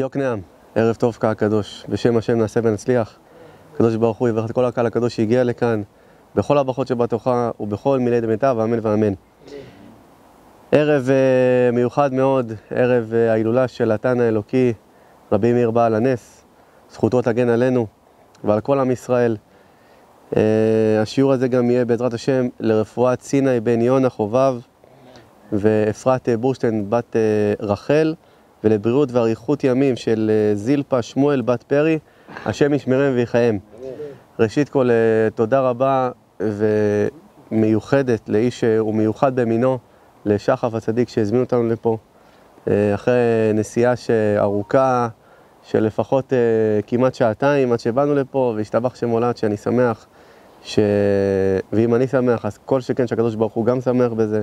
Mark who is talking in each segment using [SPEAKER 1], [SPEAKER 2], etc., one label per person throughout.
[SPEAKER 1] יוקנעם, ערב טוב קהל קדוש, בשם השם נעשה ונצליח. הקדוש ברוך הוא יברך את כל הקהל הקדוש שהגיע לכאן, בכל הברכות שבתוכה ובכל מילי דמיטב, ואמן ואמן. ערב uh, מיוחד מאוד, ערב uh, ההילולה של התן האלוקי, רבי מאיר בעל הנס, זכותו תגן עלינו ועל כל עם ישראל. Uh, השיעור הזה גם יהיה בעזרת השם לרפואת סיני בן יונה חובב ואפרת בורשטיין בת רחל. ולבריאות ואריכות ימים של אה, זילפה שמואל בת פרי, השם ישמרם ויחייהם. ראשית כל, אה, תודה רבה ומיוחדת לאיש שהוא מיוחד במינו, לשחף הצדיק שהזמין אותנו לפה, אה, אחרי נסיעה ארוכה של לפחות כמעט שעתיים עד שבאנו לפה, והשתבח שם עולד שאני שמח, ש... ואם אני שמח, אז כל שכן שהקדוש ברוך הוא גם שמח בזה,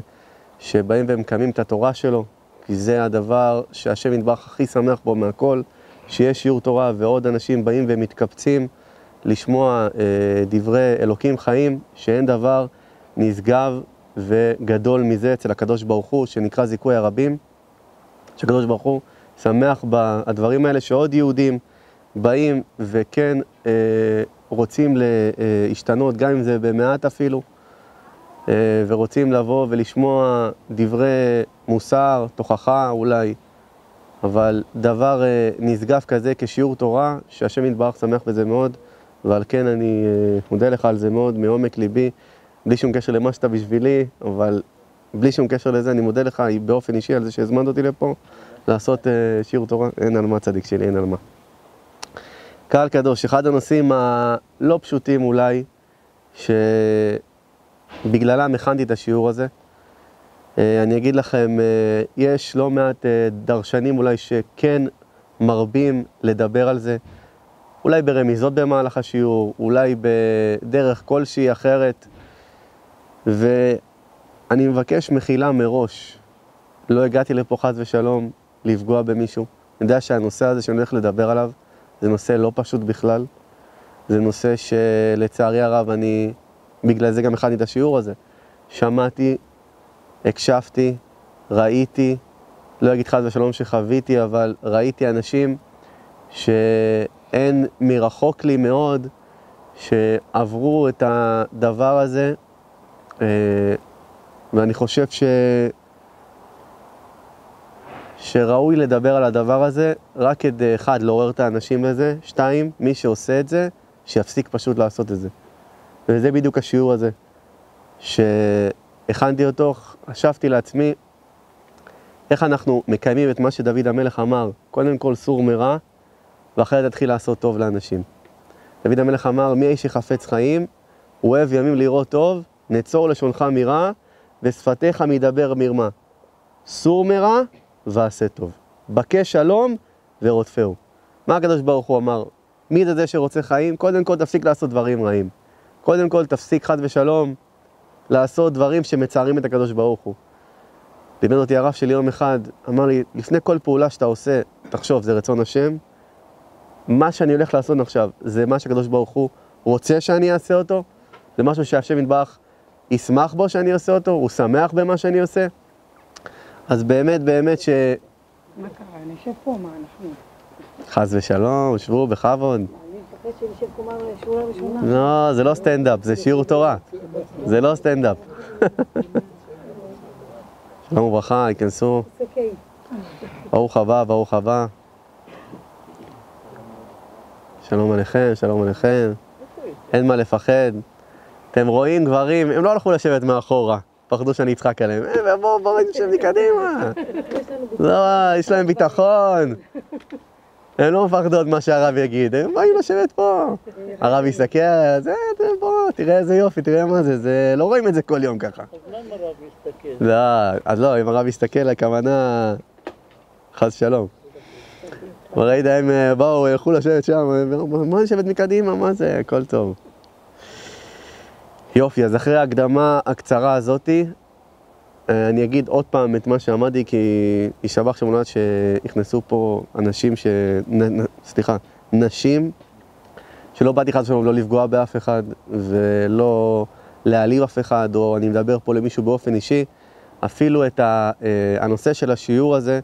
[SPEAKER 1] שבאים ומקיימים את התורה שלו, כי זה הדבר שהשם יתברך הכי שמח בו מהכל, שיש שיעור תורה ועוד אנשים באים ומתקבצים לשמוע אה, דברי אלוקים חיים, שאין דבר נשגב וגדול מזה אצל הקדוש ברוך הוא, שנקרא זיכוי הרבים, שהקדוש ברוך הוא שמח בדברים האלה שעוד יהודים באים וכן אה, רוצים להשתנות, גם אם זה במעט אפילו. אה, ורוצים לבוא ולשמוע דברי מוסר, תוכחה אולי, אבל דבר אה, נשגב כזה כשיעור תורה, שהשם יתברך שמח בזה מאוד, ועל כן אני אה, מודה לך על זה מאוד מעומק ליבי, בלי שום קשר למה שאתה בשבילי, אבל בלי שום קשר לזה אני מודה לך באופן אישי על זה שהזמנת אותי לפה לעשות שיעור תורה, אין על מה צדיק שלי, אין על מה. קהל קדוש, אחד הנושאים הלא פשוטים אולי, ש... בגללם הכנתי את השיעור הזה. אה, אני אגיד לכם, אה, יש לא מעט אה, דרשנים אולי שכן מרבים לדבר על זה, אולי ברמיזות במהלך השיעור, אולי בדרך כלשהי אחרת, ואני מבקש מחילה מראש. לא הגעתי לפה חס ושלום לפגוע במישהו. אני יודע שהנושא הזה שאני הולך לדבר עליו זה נושא לא פשוט בכלל. זה נושא שלצערי הרב אני בגלל זה גם הכנתי את השיעור הזה. שמעתי, הקשבתי, ראיתי, לא אגיד חס ושלום שחוויתי, אבל ראיתי אנשים שאין מרחוק לי מאוד, שעברו את הדבר הזה, אה, ואני חושב ש... שראוי לדבר על הדבר הזה רק כדי, אחד, לעורר את האנשים לזה, שתיים, מי שעושה את זה, שיפסיק פשוט לעשות את זה. וזה בדיוק השיעור הזה, שהכנתי אותו, חשבתי לעצמי, איך אנחנו מקיימים את מה שדוד המלך אמר, קודם כל סור מרע, ואחרי זה תתחיל לעשות טוב לאנשים. דוד המלך אמר, מי האיש שחפץ חיים, הוא אוהב ימים לראות טוב, נצור לשונך מרע, ושפתיך מדבר מרמה. סור מרע ועשה טוב. בקש שלום ורודפהו. מה הקדוש ברוך הוא אמר? מי זה זה שרוצה חיים? קודם כל תפסיק לעשות דברים רעים. קודם כל תפסיק חד ושלום לעשות דברים שמצערים את הקדוש ברוך הוא. לימד אותי הרב שלי יום אחד, אמר לי, לפני כל פעולה שאתה עושה, תחשוב, זה רצון השם. מה שאני הולך לעשות עכשיו, זה מה שהקדוש ברוך הוא רוצה שאני אעשה אותו? זה משהו שהשם יתברך ישמח בו שאני עושה אותו? הוא שמח במה שאני עושה? אז באמת, באמת ש...
[SPEAKER 2] מה קרה? אני אשב פה, מה אנחנו?
[SPEAKER 1] חס ושלום, שבו בכבוד. לא, זה לא סטנדאפ, זה שיעור תורה. זה לא סטנדאפ. שלום וברכה, ייכנסו. ברוך הבא, ברוך הבא. שלום עליכם, שלום עליכם. אין מה לפחד. אתם רואים גברים, הם לא הלכו לשבת מאחורה. פחדו שאני אצחק עליהם. אה, בואו, בואו נשב מקדימה. לא, יש להם ביטחון. הן לא מפחדות מה שהרב יגיד, הם באים לשבת פה. הרב יסתכל, זה, בוא, תראה איזה יופי, תראה מה זה, זה, לא רואים את זה כל יום ככה.
[SPEAKER 3] אז למה הרב יסתכל?
[SPEAKER 1] לא, אז לא, אם הרב יסתכל, הכוונה, חס שלום. ראית, הם אה, באו, ילכו לשבת שם, בוא נשבת מקדימה, מה זה, הכל טוב. יופי, אז אחרי ההקדמה הקצרה הזאתי, אה, אני אגיד עוד פעם את מה שאמרתי, כי יישבח שם נולד שנכנסו פה אנשים ש... נ... סליחה, נשים, שלא באתי חס ושלום לא לפגוע באף אחד, ולא להעליב אף אחד, או אני מדבר פה למישהו באופן אישי, אפילו את ה... אה, הנושא של השיעור הזה,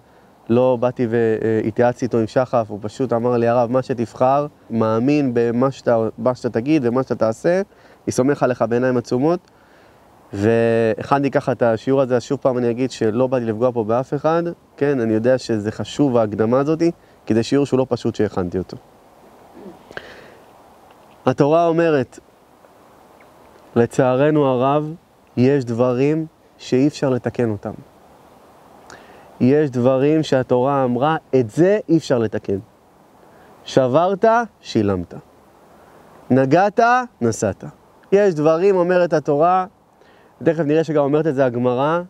[SPEAKER 1] לא באתי והתייעצתי איתו עם שחף, הוא פשוט אמר לי, הרב, מה שתבחר, מאמין במה שאתה, שאתה תגיד ומה שאתה תעשה, אני סומך עליך בעיניים עצומות. והכנתי ככה את השיעור הזה, אז שוב פעם אני אגיד שלא באתי לפגוע פה באף אחד, כן, אני יודע שזה חשוב ההקדמה הזאתי, כי זה שיעור שהוא לא פשוט שהכנתי אותו. התורה אומרת, לצערנו הרב, יש דברים שאי אפשר לתקן אותם. יש דברים שהתורה אמרה, את זה אי אפשר לתקן. שברת, שילמת. נגעת, נסעת. יש דברים, אומרת התורה, תכף נראה שגם אומרת את זה הגמרא,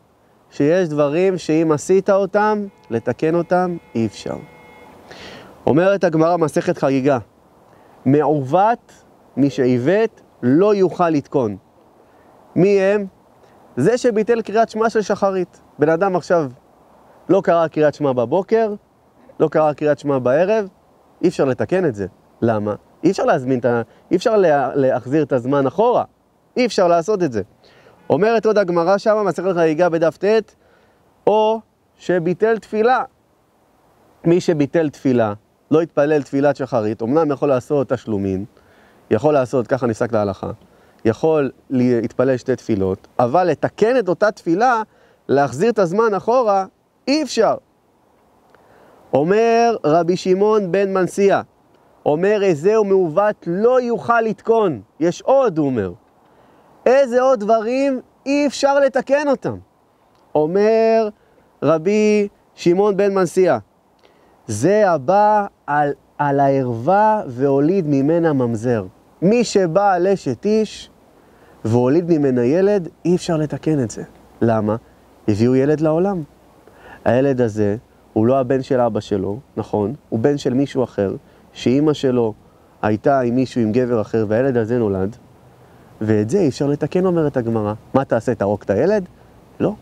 [SPEAKER 1] שיש דברים שאם עשית אותם, לתקן אותם, אי אפשר. אומרת הגמרא, מסכת חגיגה, מעוות, מי שעיוות, לא יוכל לתקון. מי הם? זה שביטל קריאת שמע של שחרית. בן אדם עכשיו לא קרא קריאת שמע בבוקר, לא קרא קריאת שמע בערב, אי אפשר לתקן את זה. למה? אי אפשר להזמין את ה... אי אפשר לה... להחזיר את הזמן אחורה. אי אפשר לעשות את זה. אומרת עוד הגמרא שמה, מסכת חגיגה בדף ט', או שביטל תפילה. מי שביטל תפילה, לא התפלל תפילת שחרית, אמנם יכול לעשות תשלומין, יכול לעשות, ככה נפסק להלכה, יכול להתפלל שתי תפילות, אבל לתקן את אותה תפילה, להחזיר את הזמן אחורה, אי אפשר. אומר רבי שמעון בן מנסיה, אומר איזהו מעוות לא יוכל לתקון. יש עוד, הוא אומר. איזה עוד דברים אי אפשר לתקן אותם? אומר רבי שמעון בן מנסיה, זה הבא על, על הערווה והוליד ממנה ממזר. מי שבא על אשת איש והוליד ממנה ילד, אי אפשר לתקן את זה. למה? הביאו ילד לעולם. הילד הזה הוא לא הבן של אבא שלו, נכון? הוא בן של מישהו אחר, שאימא שלו הייתה עם מישהו, עם גבר אחר, והילד הזה נולד, ואת זה אי אפשר לתקן, אומרת הגמרא. מה תעשה, תהרוג את הילד? לא.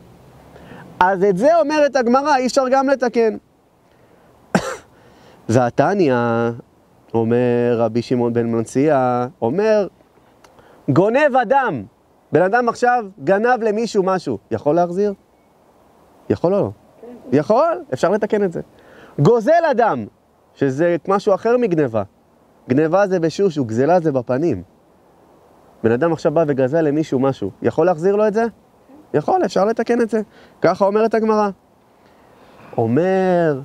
[SPEAKER 1] אז את זה אומרת הגמרא, אי אפשר גם לתקן. והתניא, אומר רבי שמעון בן מנציה, אומר, גונב אדם. בן אדם עכשיו גנב למישהו משהו, יכול להחזיר? יכול או לא? כן. יכול, אפשר לתקן את זה. גוזל אדם, שזה משהו אחר מגניבה. גניבה זה בשושו, גזלה זה בפנים. בן אדם עכשיו בא וגזל למישהו משהו, יכול להחזיר לו את זה? יכול, אפשר לתקן את זה. ככה אומרת הגמרא. אומר,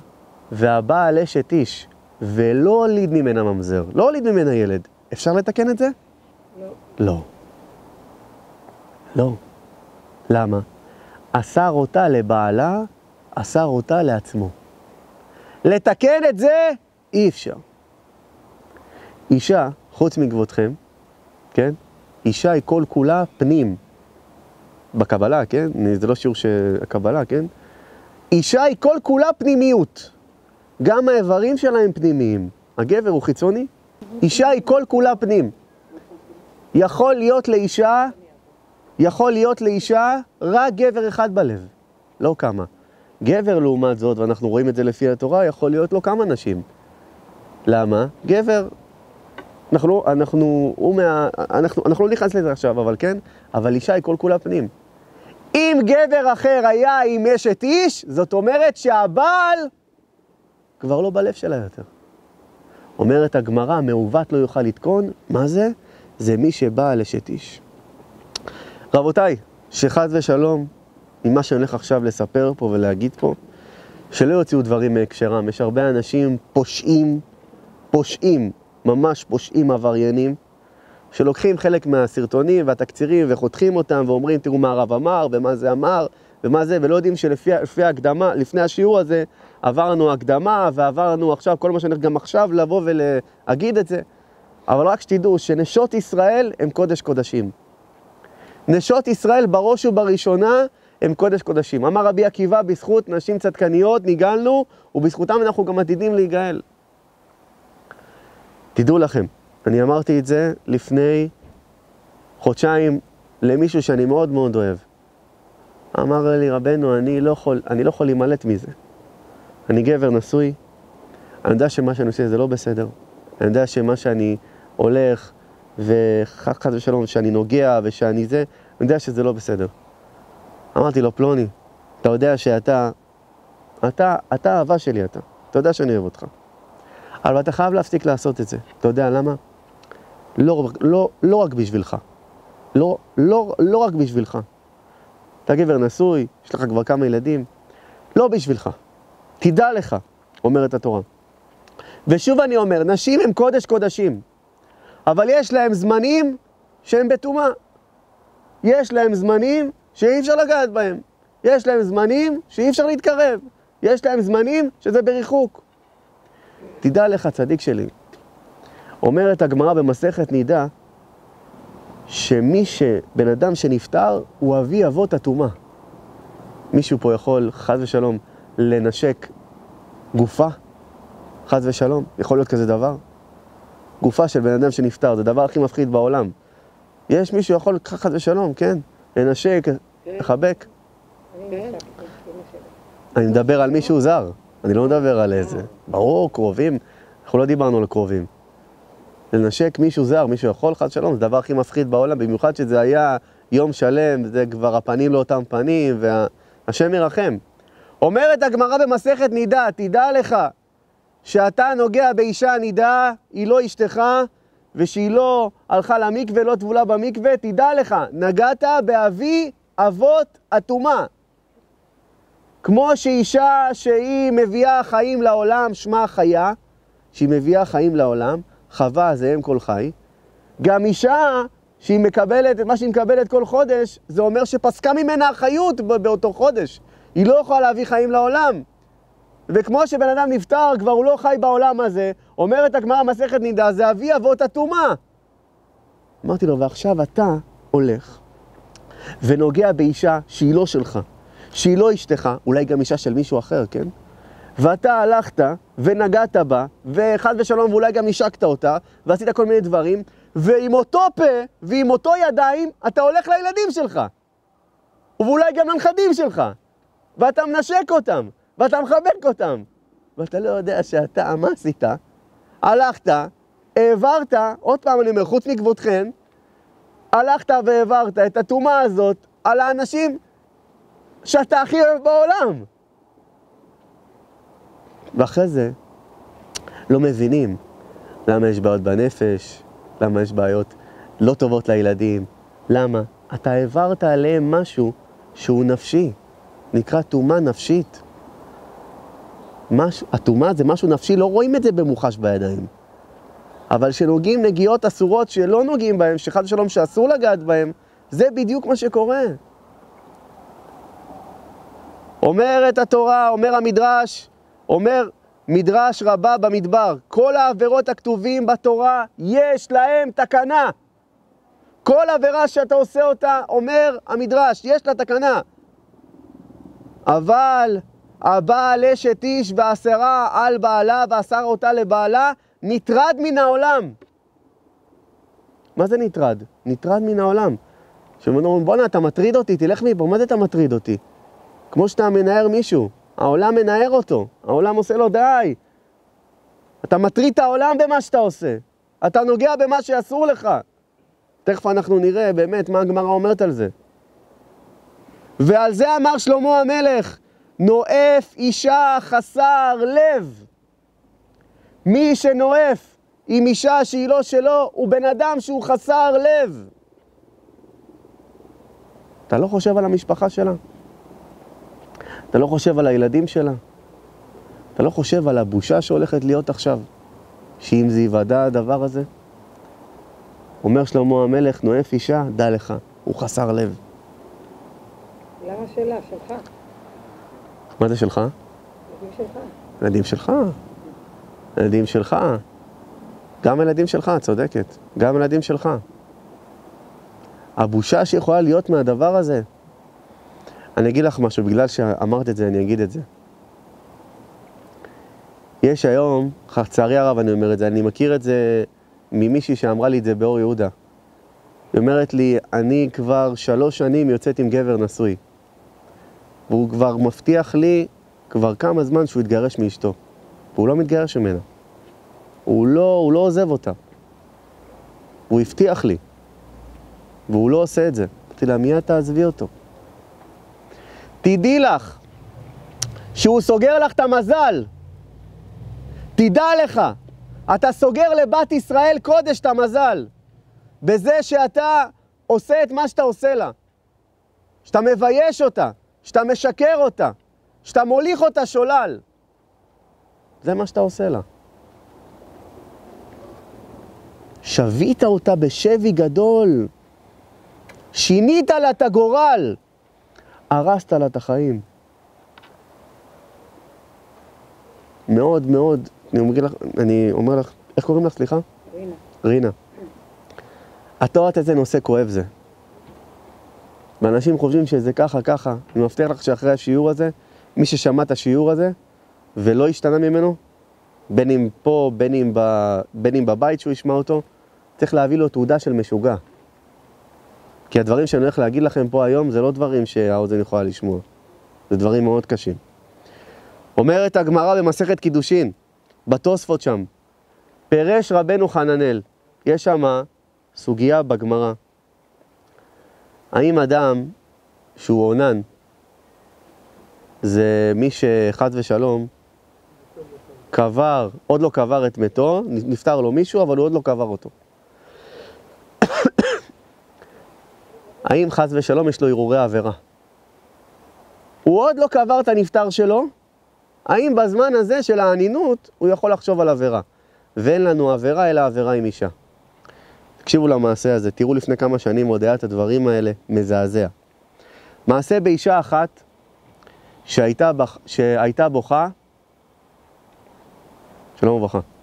[SPEAKER 1] והבעל אשת איש, ולא הוליד ממנה ממזר, לא הוליד ממנה ילד, אפשר לתקן את זה?
[SPEAKER 2] לא.
[SPEAKER 1] לא. לא. למה? אסר אותה לבעלה, אסר אותה לעצמו. לתקן את זה אי אפשר. אישה, חוץ מכבודכם, כן? אישה היא כל כולה פנים. בקבלה, כן? זה לא שיעור של הקבלה, כן? אישה היא כל כולה פנימיות. גם האיברים שלה הם פנימיים. הגבר הוא חיצוני, אישה היא כל כולה פנים. יכול להיות לאישה, יכול להיות לאישה רק גבר אחד בלב, לא כמה. גבר לעומת זאת, ואנחנו רואים את זה לפי התורה, יכול להיות לו כמה נשים. למה? גבר אנחנו לא, אנחנו, הוא מה, אנחנו, אנחנו לא נכנס לזה עכשיו, אבל כן, אבל אישה היא כל כולה פנים. אם גבר אחר היה עם אשת איש, זאת אומרת שהבעל כבר לא בלב שלה יותר. אומרת הגמרא, מעוות לא יוכל לתקון, מה זה? זה מי שבא על אשת איש. רבותיי, שחס ושלום, ממה שאני הולך עכשיו לספר פה ולהגיד פה, שלא יוציאו דברים מהקשרם. יש הרבה אנשים פושעים, פושעים, ממש פושעים עבריינים, שלוקחים חלק מהסרטונים והתקצירים וחותכים אותם ואומרים, תראו מה הרב אמר ומה זה אמר ומה זה, ולא יודעים שלפי ההקדמה, לפני השיעור הזה, עברנו הקדמה ועברנו עכשיו, כל מה שאני גם עכשיו לבוא ולהגיד את זה. אבל רק שתדעו שנשות ישראל הם קודש קודשים. נשות ישראל בראש ובראשונה הם קודש קודשים. אמר רבי עקיבא, בזכות נשים צדקניות ניגלנו, ובזכותם אנחנו גם עתידים להיגאל. תדעו לכם, אני אמרתי את זה לפני חודשיים למישהו שאני מאוד מאוד אוהב. אמר לי, רבנו, אני לא יכול, אני לא יכול להימלט מזה. אני גבר נשוי, אני יודע שמה שאני עושה זה לא בסדר. אני יודע שמה שאני הולך, וחס ושלום, שאני נוגע ושאני זה, אני יודע שזה לא בסדר. אמרתי לו, פלוני, אתה יודע שאתה אתה, אתה אהבה שלי אתה. אתה יודע שאני אוהב אותך. אבל אתה חייב להפסיק לעשות את זה. אתה יודע למה? לא, לא, לא רק בשבילך. לא, לא, לא רק בשבילך. אתה גבר נשוי, יש לך כבר כמה ילדים. לא בשבילך. תדע לך, אומרת התורה. ושוב אני אומר, נשים הם קודש קודשים, אבל יש להם זמנים שהם בטומאה. יש להם זמנים שאי אפשר לגעת בהם. יש להם זמנים שאי אפשר להתקרב. יש להם זמנים שזה בריחוק. תדע לך, צדיק שלי, אומרת הגמרא במסכת נידה, שמי ש... בן אדם שנפטר הוא אבי אבות הטומאה. מישהו פה יכול, חס ושלום, לנשק גופה? חס ושלום, יכול להיות כזה דבר? גופה של בן אדם שנפטר, זה הדבר הכי מפחיד בעולם. יש מישהו יכול, חס ושלום, כן? לנשק, לחבק. אני מדבר על מישהו זר, אני לא מדבר על איזה. ברור, קרובים, אנחנו לא דיברנו על קרובים. לנשק מישהו זר, מישהו יכול, חס ושלום, זה הדבר הכי מפחיד בעולם, במיוחד שזה היה יום שלם, זה כבר הפנים לאותם פנים, והשם ירחם. אומרת הגמרא במסכת נידה, תדע לך שאתה נוגע באישה נידה, היא לא אשתך, ושהיא לא הלכה למקווה, לא טבולה במקווה, תדע לך, נגעת באבי אבות הטומאה. כמו שאישה שהיא מביאה חיים לעולם, שמה חיה, שהיא מביאה חיים לעולם, חווה זה אם כל חי, גם אישה שהיא מקבלת את מה שהיא מקבלת כל חודש, זה אומר שפסקה ממנה החיות באותו חודש. היא לא יכולה להביא חיים לעולם. וכמו שבן אדם נפטר, כבר הוא לא חי בעולם הזה, אומרת הגמרא מסכת נידה, זה אבי אבות הטומאה. אמרתי לו, ועכשיו אתה הולך ונוגע באישה שהיא לא שלך, שהיא לא אשתך, אולי גם אישה של מישהו אחר, כן? ואתה הלכת ונגעת בה, וחד ושלום, ואולי גם נשקת אותה, ועשית כל מיני דברים, ועם אותו פה ועם אותו ידיים, אתה הולך לילדים שלך. ואולי גם לנכדים שלך. ואתה מנשק אותם, ואתה מחבק אותם. ואתה לא יודע שאתה, מה עשית? הלכת, העברת, עוד פעם אני אומר, חוץ מכבודכם, הלכת והעברת את הטומאה הזאת על האנשים שאתה הכי אוהב בעולם. ואחרי זה, לא מבינים למה יש בעיות בנפש, למה יש בעיות לא טובות לילדים. למה? אתה העברת עליהם משהו שהוא נפשי, נקרא טומאה נפשית. הטומאה זה משהו נפשי, לא רואים את זה במוחש בידיים. אבל כשנוגעים נגיעות אסורות שלא נוגעים בהם, שחד ושלום שאסור לגעת בהם, זה בדיוק מה שקורה. אומרת התורה, אומר המדרש, אומר מדרש רבה במדבר, כל העבירות הכתובים בתורה, יש להם תקנה. כל עבירה שאתה עושה אותה, אומר המדרש, יש לה תקנה. אבל הבעל אשת איש ואסרה על בעלה ואסר אותה לבעלה, נטרד מן העולם. מה זה נטרד? נטרד מן העולם. שאומרים, בואנה, אתה מטריד אותי, תלך מפה, מה זה אתה מטריד אותי? כמו שאתה מנער מישהו, העולם מנער אותו, העולם עושה לו די. אתה מטריד את העולם במה שאתה עושה, אתה נוגע במה שאסור לך. תכף אנחנו נראה באמת מה הגמרא אומרת על זה. ועל זה אמר שלמה המלך, נואף אישה חסר לב. מי שנואף עם אישה שהיא לא שלו, הוא בן אדם שהוא חסר לב. אתה לא חושב על המשפחה שלה? אתה לא חושב על הילדים שלה? אתה לא חושב על הבושה שהולכת להיות עכשיו? שאם זה יוודע הדבר הזה? אומר שלמה המלך, נואף אישה, דע לך, הוא חסר לב.
[SPEAKER 2] למה שלה? שלך.
[SPEAKER 1] מה זה שלך?
[SPEAKER 2] ילדים שלך.
[SPEAKER 1] ילדים שלך. ילדים שלך. גם ילדים שלך, צודקת. גם ילדים שלך. הבושה שיכולה להיות מהדבר הזה. אני אגיד לך משהו, בגלל שאמרת את זה, אני אגיד את זה. יש היום, לצערי הרב אני אומר את זה, אני מכיר את זה ממישהי שאמרה לי את זה באור יהודה. היא אומרת לי, אני כבר שלוש שנים יוצאת עם גבר נשוי. והוא כבר מבטיח לי כבר כמה זמן שהוא יתגרש מאשתו. והוא לא מתגרש ממנה. הוא לא, הוא לא עוזב אותה. הוא הבטיח לי. והוא לא עושה את זה. אמרתי לה, מיד תעזבי אותו. תדעי לך שהוא סוגר לך את המזל. תדע לך, אתה סוגר לבת ישראל קודש את המזל, בזה שאתה עושה את מה שאתה עושה לה, שאתה מבייש אותה, שאתה משקר אותה, שאתה מוליך אותה שולל. זה מה שאתה עושה לה. שבית אותה בשבי גדול, שינית לה את הגורל, הרסת לה את החיים. מאוד מאוד, אני אומר לך, אני אומר לך, איך קוראים לך, סליחה?
[SPEAKER 2] רינה.
[SPEAKER 1] רינה. את לא יודעת איזה נושא כואב זה. ואנשים חושבים שזה ככה, ככה. אני מבטיח לך שאחרי השיעור הזה, מי ששמע את השיעור הזה ולא השתנה ממנו, בין אם פה, בין אם, ב, בין אם בבית שהוא ישמע אותו, צריך להביא לו תעודה של משוגע. כי הדברים שאני הולך להגיד לכם פה היום זה לא דברים שהאוזן יכולה לשמוע. זה דברים מאוד קשים. אומרת הגמרא במסכת קידושין, בתוספות שם, פירש רבנו חננאל, יש שם סוגיה בגמרא. האם אדם שהוא אונן, זה מי שחד ושלום קבר, עוד לא קבר את מתו, נפטר לו מישהו, אבל הוא עוד לא קבר אותו. האם חס ושלום יש לו הרהורי עבירה? הוא עוד לא קבר את הנפטר שלו, האם בזמן הזה של האנינות הוא יכול לחשוב על עבירה? ואין לנו עבירה אלא עבירה עם אישה. תקשיבו למעשה הזה, תראו לפני כמה שנים עוד היה את הדברים האלה, מזעזע. מעשה באישה אחת שהייתה, בח... שהייתה בוכה, שלום וברכה.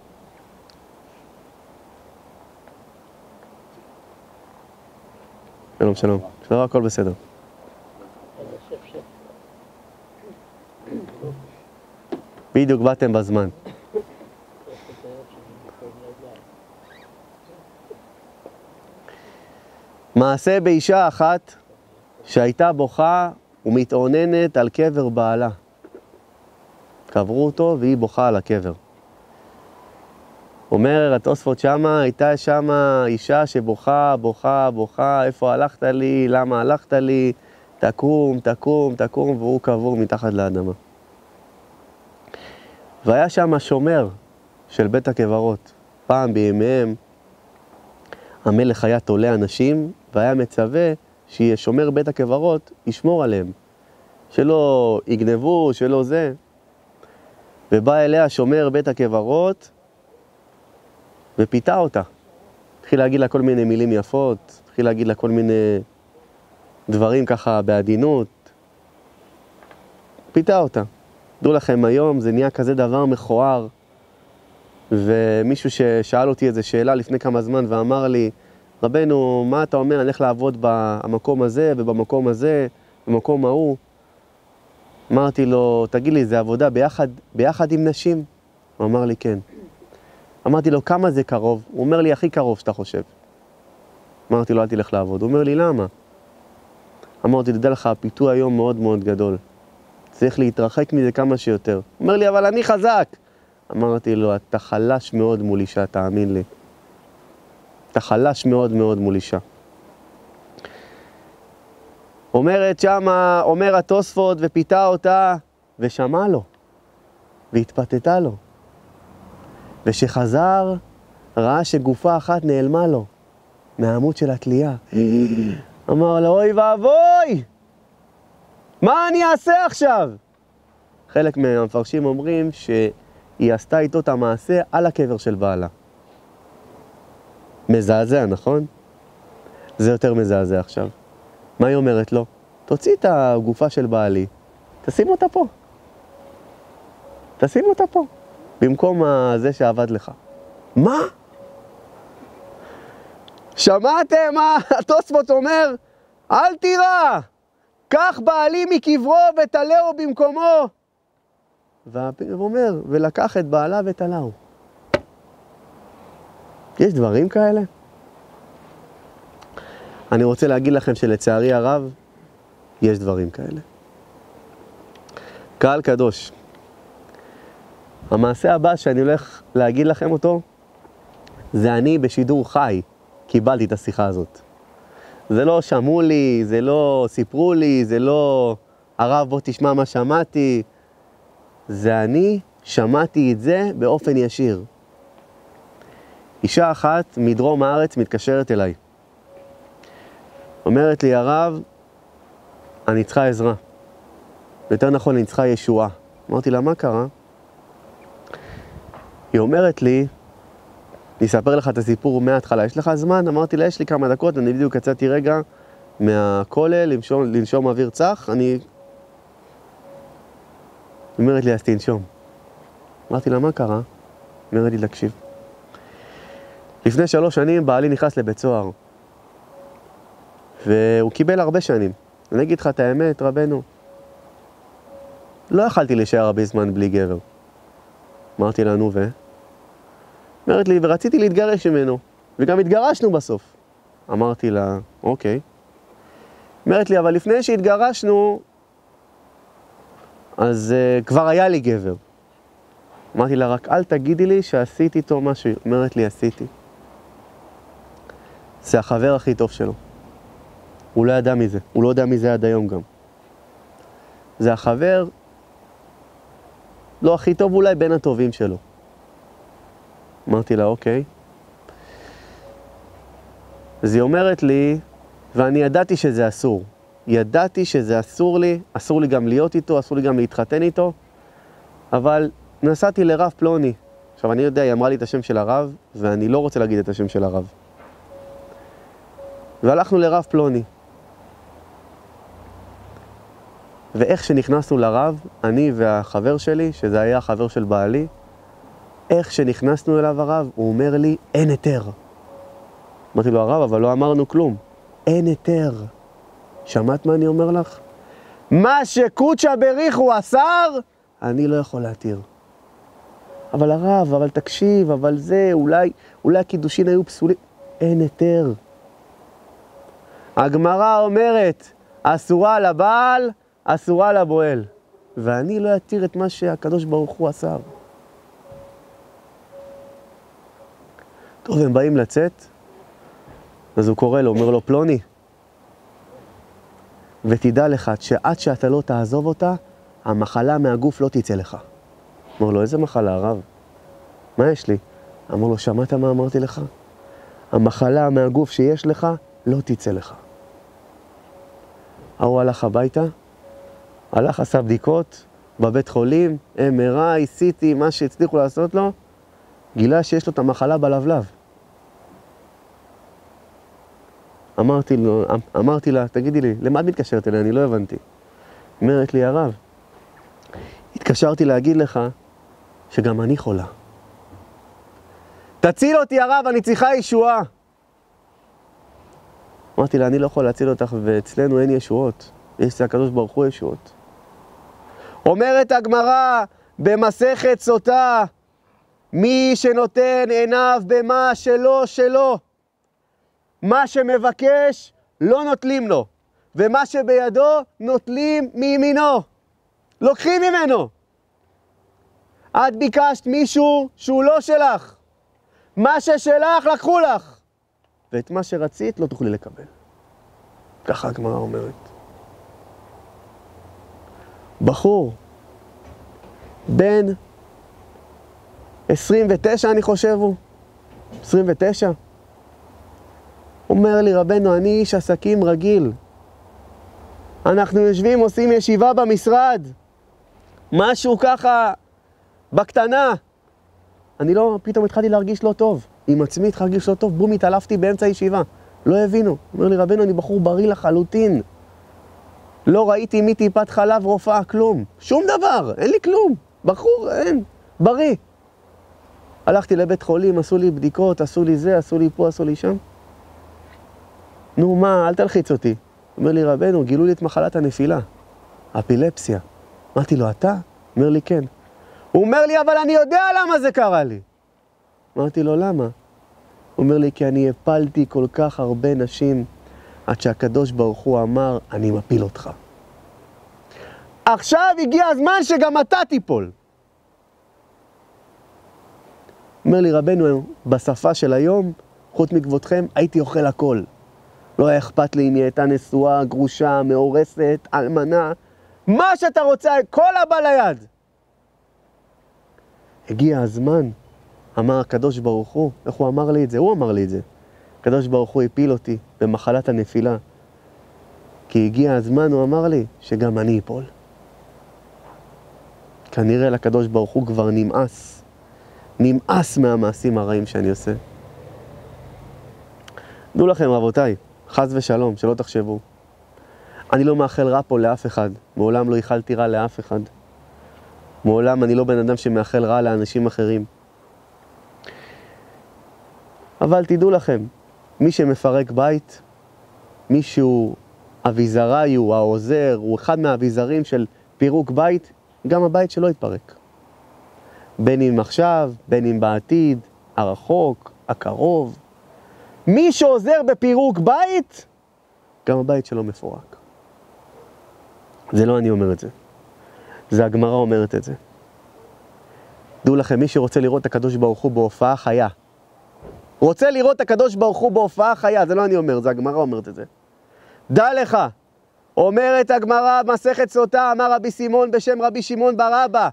[SPEAKER 1] שלום, שלום. שלום, הכל בסדר. בדיוק באתם בזמן. מעשה באישה אחת שהייתה בוכה ומתאוננת על קבר בעלה. קברו אותו והיא בוכה על הקבר. אומר התוספות שמה, הייתה שמה אישה שבוכה, בוכה, בוכה, איפה הלכת לי, למה הלכת לי, תקום, תקום, תקום, והוא קבור מתחת לאדמה. והיה שם שומר של בית הקברות. פעם בימיהם המלך היה תולה אנשים והיה מצווה שיהיה שומר בית הקברות, ישמור עליהם. שלא יגנבו, שלא זה. ובא אליה שומר בית הקברות ופיתה אותה. התחיל להגיד לה כל מיני מילים יפות, התחיל להגיד לה כל מיני דברים ככה בעדינות. פיתה אותה. דעו לכם, היום זה נהיה כזה דבר מכוער, ומישהו ששאל אותי איזו שאלה לפני כמה זמן ואמר לי, רבנו, מה אתה אומר, אני הולך לעבוד במקום הזה ובמקום הזה, במקום ההוא? אמרתי לו, תגיד לי, זה עבודה ביחד, ביחד עם נשים? הוא אמר לי, כן. אמרתי לו, כמה זה קרוב? הוא אומר לי, הכי קרוב שאתה חושב. אמרתי לו, אל תלך לעבוד. הוא אומר לי, למה? אמרתי, תדע לך, הפיתוי היום מאוד מאוד גדול. צריך להתרחק מזה כמה שיותר. הוא אומר לי, אבל אני חזק. אמרתי לו, אתה חלש מאוד מול אישה, תאמין לי. אתה חלש מאוד מאוד מול אישה. אומרת שמה, אומר התוספות, ופיתה אותה, ושמע לו, והתפתתה לו. ושחזר, ראה שגופה אחת נעלמה לו מהעמוד של התלייה. אמר לו, אוי ואבוי! מה אני אעשה עכשיו? חלק מהמפרשים אומרים שהיא עשתה איתו את המעשה על הקבר של בעלה. מזעזע, נכון? זה יותר מזעזע עכשיו. מה היא אומרת לו? תוציא את הגופה של בעלי, תשים אותה פה. תשים אותה פה, במקום זה שעבד לך. מה? שמעתם מה התוספות אומר? אל תירא! קח בעלי מקברו ותלהו במקומו. והוא אומר, ולקח את בעלה ותלהו. יש דברים כאלה? אני רוצה להגיד לכם שלצערי הרב, יש דברים כאלה. קהל קדוש, המעשה הבא שאני הולך להגיד לכם אותו, זה אני בשידור חי קיבלתי את השיחה הזאת. זה לא שמעו לי, זה לא סיפרו לי, זה לא הרב בוא תשמע מה שמעתי. זה אני שמעתי את זה באופן ישיר. אישה אחת מדרום הארץ מתקשרת אליי. אומרת לי, הרב, אני צריכה עזרה. יותר נכון, אני צריכה ישועה. אמרתי לה, מה קרה? היא אומרת לי, אני אספר לך את הסיפור מההתחלה. יש לך זמן? אמרתי לה, יש לי כמה דקות, אני בדיוק יצאתי רגע מהכולל, לנשום, לנשום אוויר צח, אני... היא אומרת לי, אז תנשום. אמרתי לה, מה קרה? היא אומרת לי, תקשיב. לפני שלוש שנים בעלי נכנס לבית סוהר, והוא קיבל הרבה שנים. אני אגיד לך את האמת, רבנו, לא יכלתי להישאר הרבה זמן בלי גבר. אמרתי לה, נו ו? אומרת לי, ורציתי להתגרש ממנו, וגם התגרשנו בסוף. אמרתי לה, אוקיי. אומרת לי, אבל לפני שהתגרשנו, אז uh, כבר היה לי גבר. אמרתי לה, רק אל תגידי לי שעשיתי איתו משהו. אומרת לי, עשיתי. זה החבר הכי טוב שלו. הוא לא ידע מזה, הוא לא יודע מזה עד היום גם. זה החבר, לא הכי טוב אולי, בין הטובים שלו. אמרתי לה, אוקיי. אז היא אומרת לי, ואני ידעתי שזה אסור. ידעתי שזה אסור לי, אסור לי גם להיות איתו, אסור לי גם להתחתן איתו, אבל נסעתי לרב פלוני. עכשיו, אני יודע, היא אמרה לי את השם של הרב, ואני לא רוצה להגיד את השם של הרב. והלכנו לרב פלוני. ואיך שנכנסנו לרב, אני והחבר שלי, שזה היה החבר של בעלי, איך שנכנסנו אליו הרב, הוא אומר לי, אין היתר. אמרתי לו, הרב, אבל לא אמרנו כלום. אין היתר. שמעת מה אני אומר לך? מה שקוצ'ה בריחו אסר, אני לא יכול להתיר. אבל הרב, אבל תקשיב, אבל זה, אולי, אולי הקידושין היו פסולים. אין היתר. הגמרא אומרת, אסורה לבעל, אסורה לבועל. ואני לא אתיר את מה שהקדוש ברוך הוא אסר. טוב, הם באים לצאת, אז הוא קורא לו, אומר לו, פלוני, ותדע לך שעד שאתה לא תעזוב אותה, המחלה מהגוף לא תצא לך. אמר לו, איזה מחלה, הרב? מה יש לי? אמר לו, שמעת מה אמרתי לך? המחלה מהגוף שיש לך, לא תצא לך. ההוא הלך הביתה, הלך, עשה בדיקות בבית חולים, MRI, CT, מה שהצליחו לעשות לו, גילה שיש לו את המחלה בלבלב. אמרתי, לו, אמרתי לה, תגידי לי, למה את מתקשרת אליה? אני לא הבנתי. אומרת לי, הרב, התקשרתי להגיד לך שגם אני חולה. תציל אותי הרב, אני צריכה ישועה. אמרתי לה, אני לא יכול להציל אותך, ואצלנו אין ישועות. יש אצל הקדוש ברוך הוא ישועות. אומרת הגמרא במסכת סוטה, מי שנותן עיניו במה שלא שלו, מה שמבקש לא נוטלים לו, ומה שבידו נוטלים מימינו, לוקחים ממנו. את ביקשת מישהו שהוא לא שלך, מה ששלך לקחו לך, ואת מה שרצית לא תוכלי לקבל. ככה הגמרא אומרת. בחור, בן 29 אני חושב הוא, 29. אומר לי רבנו, אני איש עסקים רגיל. אנחנו יושבים, עושים ישיבה במשרד, משהו ככה בקטנה. אני לא, פתאום התחלתי להרגיש לא טוב. עם עצמי התחלתי להרגיש לא טוב, בום, התעלפתי באמצע הישיבה. לא הבינו. אומר לי, רבנו, אני בחור בריא לחלוטין. לא ראיתי מטיפת חלב רופאה, כלום. שום דבר, אין לי כלום. בחור, אין, בריא. הלכתי לבית חולים, עשו לי בדיקות, עשו לי זה, עשו לי פה, עשו לי שם. נו, מה, אל תלחיץ אותי. אומר לי, רבנו, גילו לי את מחלת הנפילה, אפילפסיה. אמרתי לו, אתה? אומר לי, כן. הוא אומר לי, אבל אני יודע למה זה קרה לי. אמרתי לו, למה? הוא אומר לי, כי אני הפלתי כל כך הרבה נשים עד שהקדוש ברוך הוא אמר, אני מפיל אותך. עכשיו הגיע הזמן שגם אתה תיפול. אומר לי רבנו, בשפה של היום, חוץ מכבודכם, הייתי אוכל הכל. לא היה אכפת לי אם היא הייתה נשואה, גרושה, מאורסת, אלמנה, מה שאתה רוצה, כל הבא ליד. הגיע הזמן, אמר הקדוש ברוך הוא, איך הוא אמר לי את זה? הוא אמר לי את זה. הקדוש ברוך הוא הפיל אותי במחלת הנפילה. כי הגיע הזמן, הוא אמר לי, שגם אני אפול. כנראה לקדוש ברוך הוא כבר נמאס. נמאס מהמעשים הרעים שאני עושה. דעו לכם, רבותיי, חס ושלום, שלא תחשבו. אני לא מאחל רע פה לאף אחד. מעולם לא איחלתי רע לאף אחד. מעולם אני לא בן אדם שמאחל רע לאנשים אחרים. אבל תדעו לכם, מי שמפרק בית, מישהו אביזרי הוא העוזר, הוא אחד מהאביזרים של פירוק בית, גם הבית שלו יתפרק. בין אם עכשיו, בין אם בעתיד, הרחוק, הקרוב. מי שעוזר בפירוק בית, גם הבית שלו מפורק. זה לא אני אומר את זה, זה הגמרא אומרת את זה. דעו לכם, מי שרוצה לראות את הקדוש ברוך הוא בהופעה חיה, רוצה לראות את הקדוש ברוך הוא בהופעה חיה, זה לא אני אומר, זה הגמרא אומרת את זה. דע לך, אומרת הגמרא במסכת סוטה, אמר רבי סימון בשם רבי שמעון בר אבא,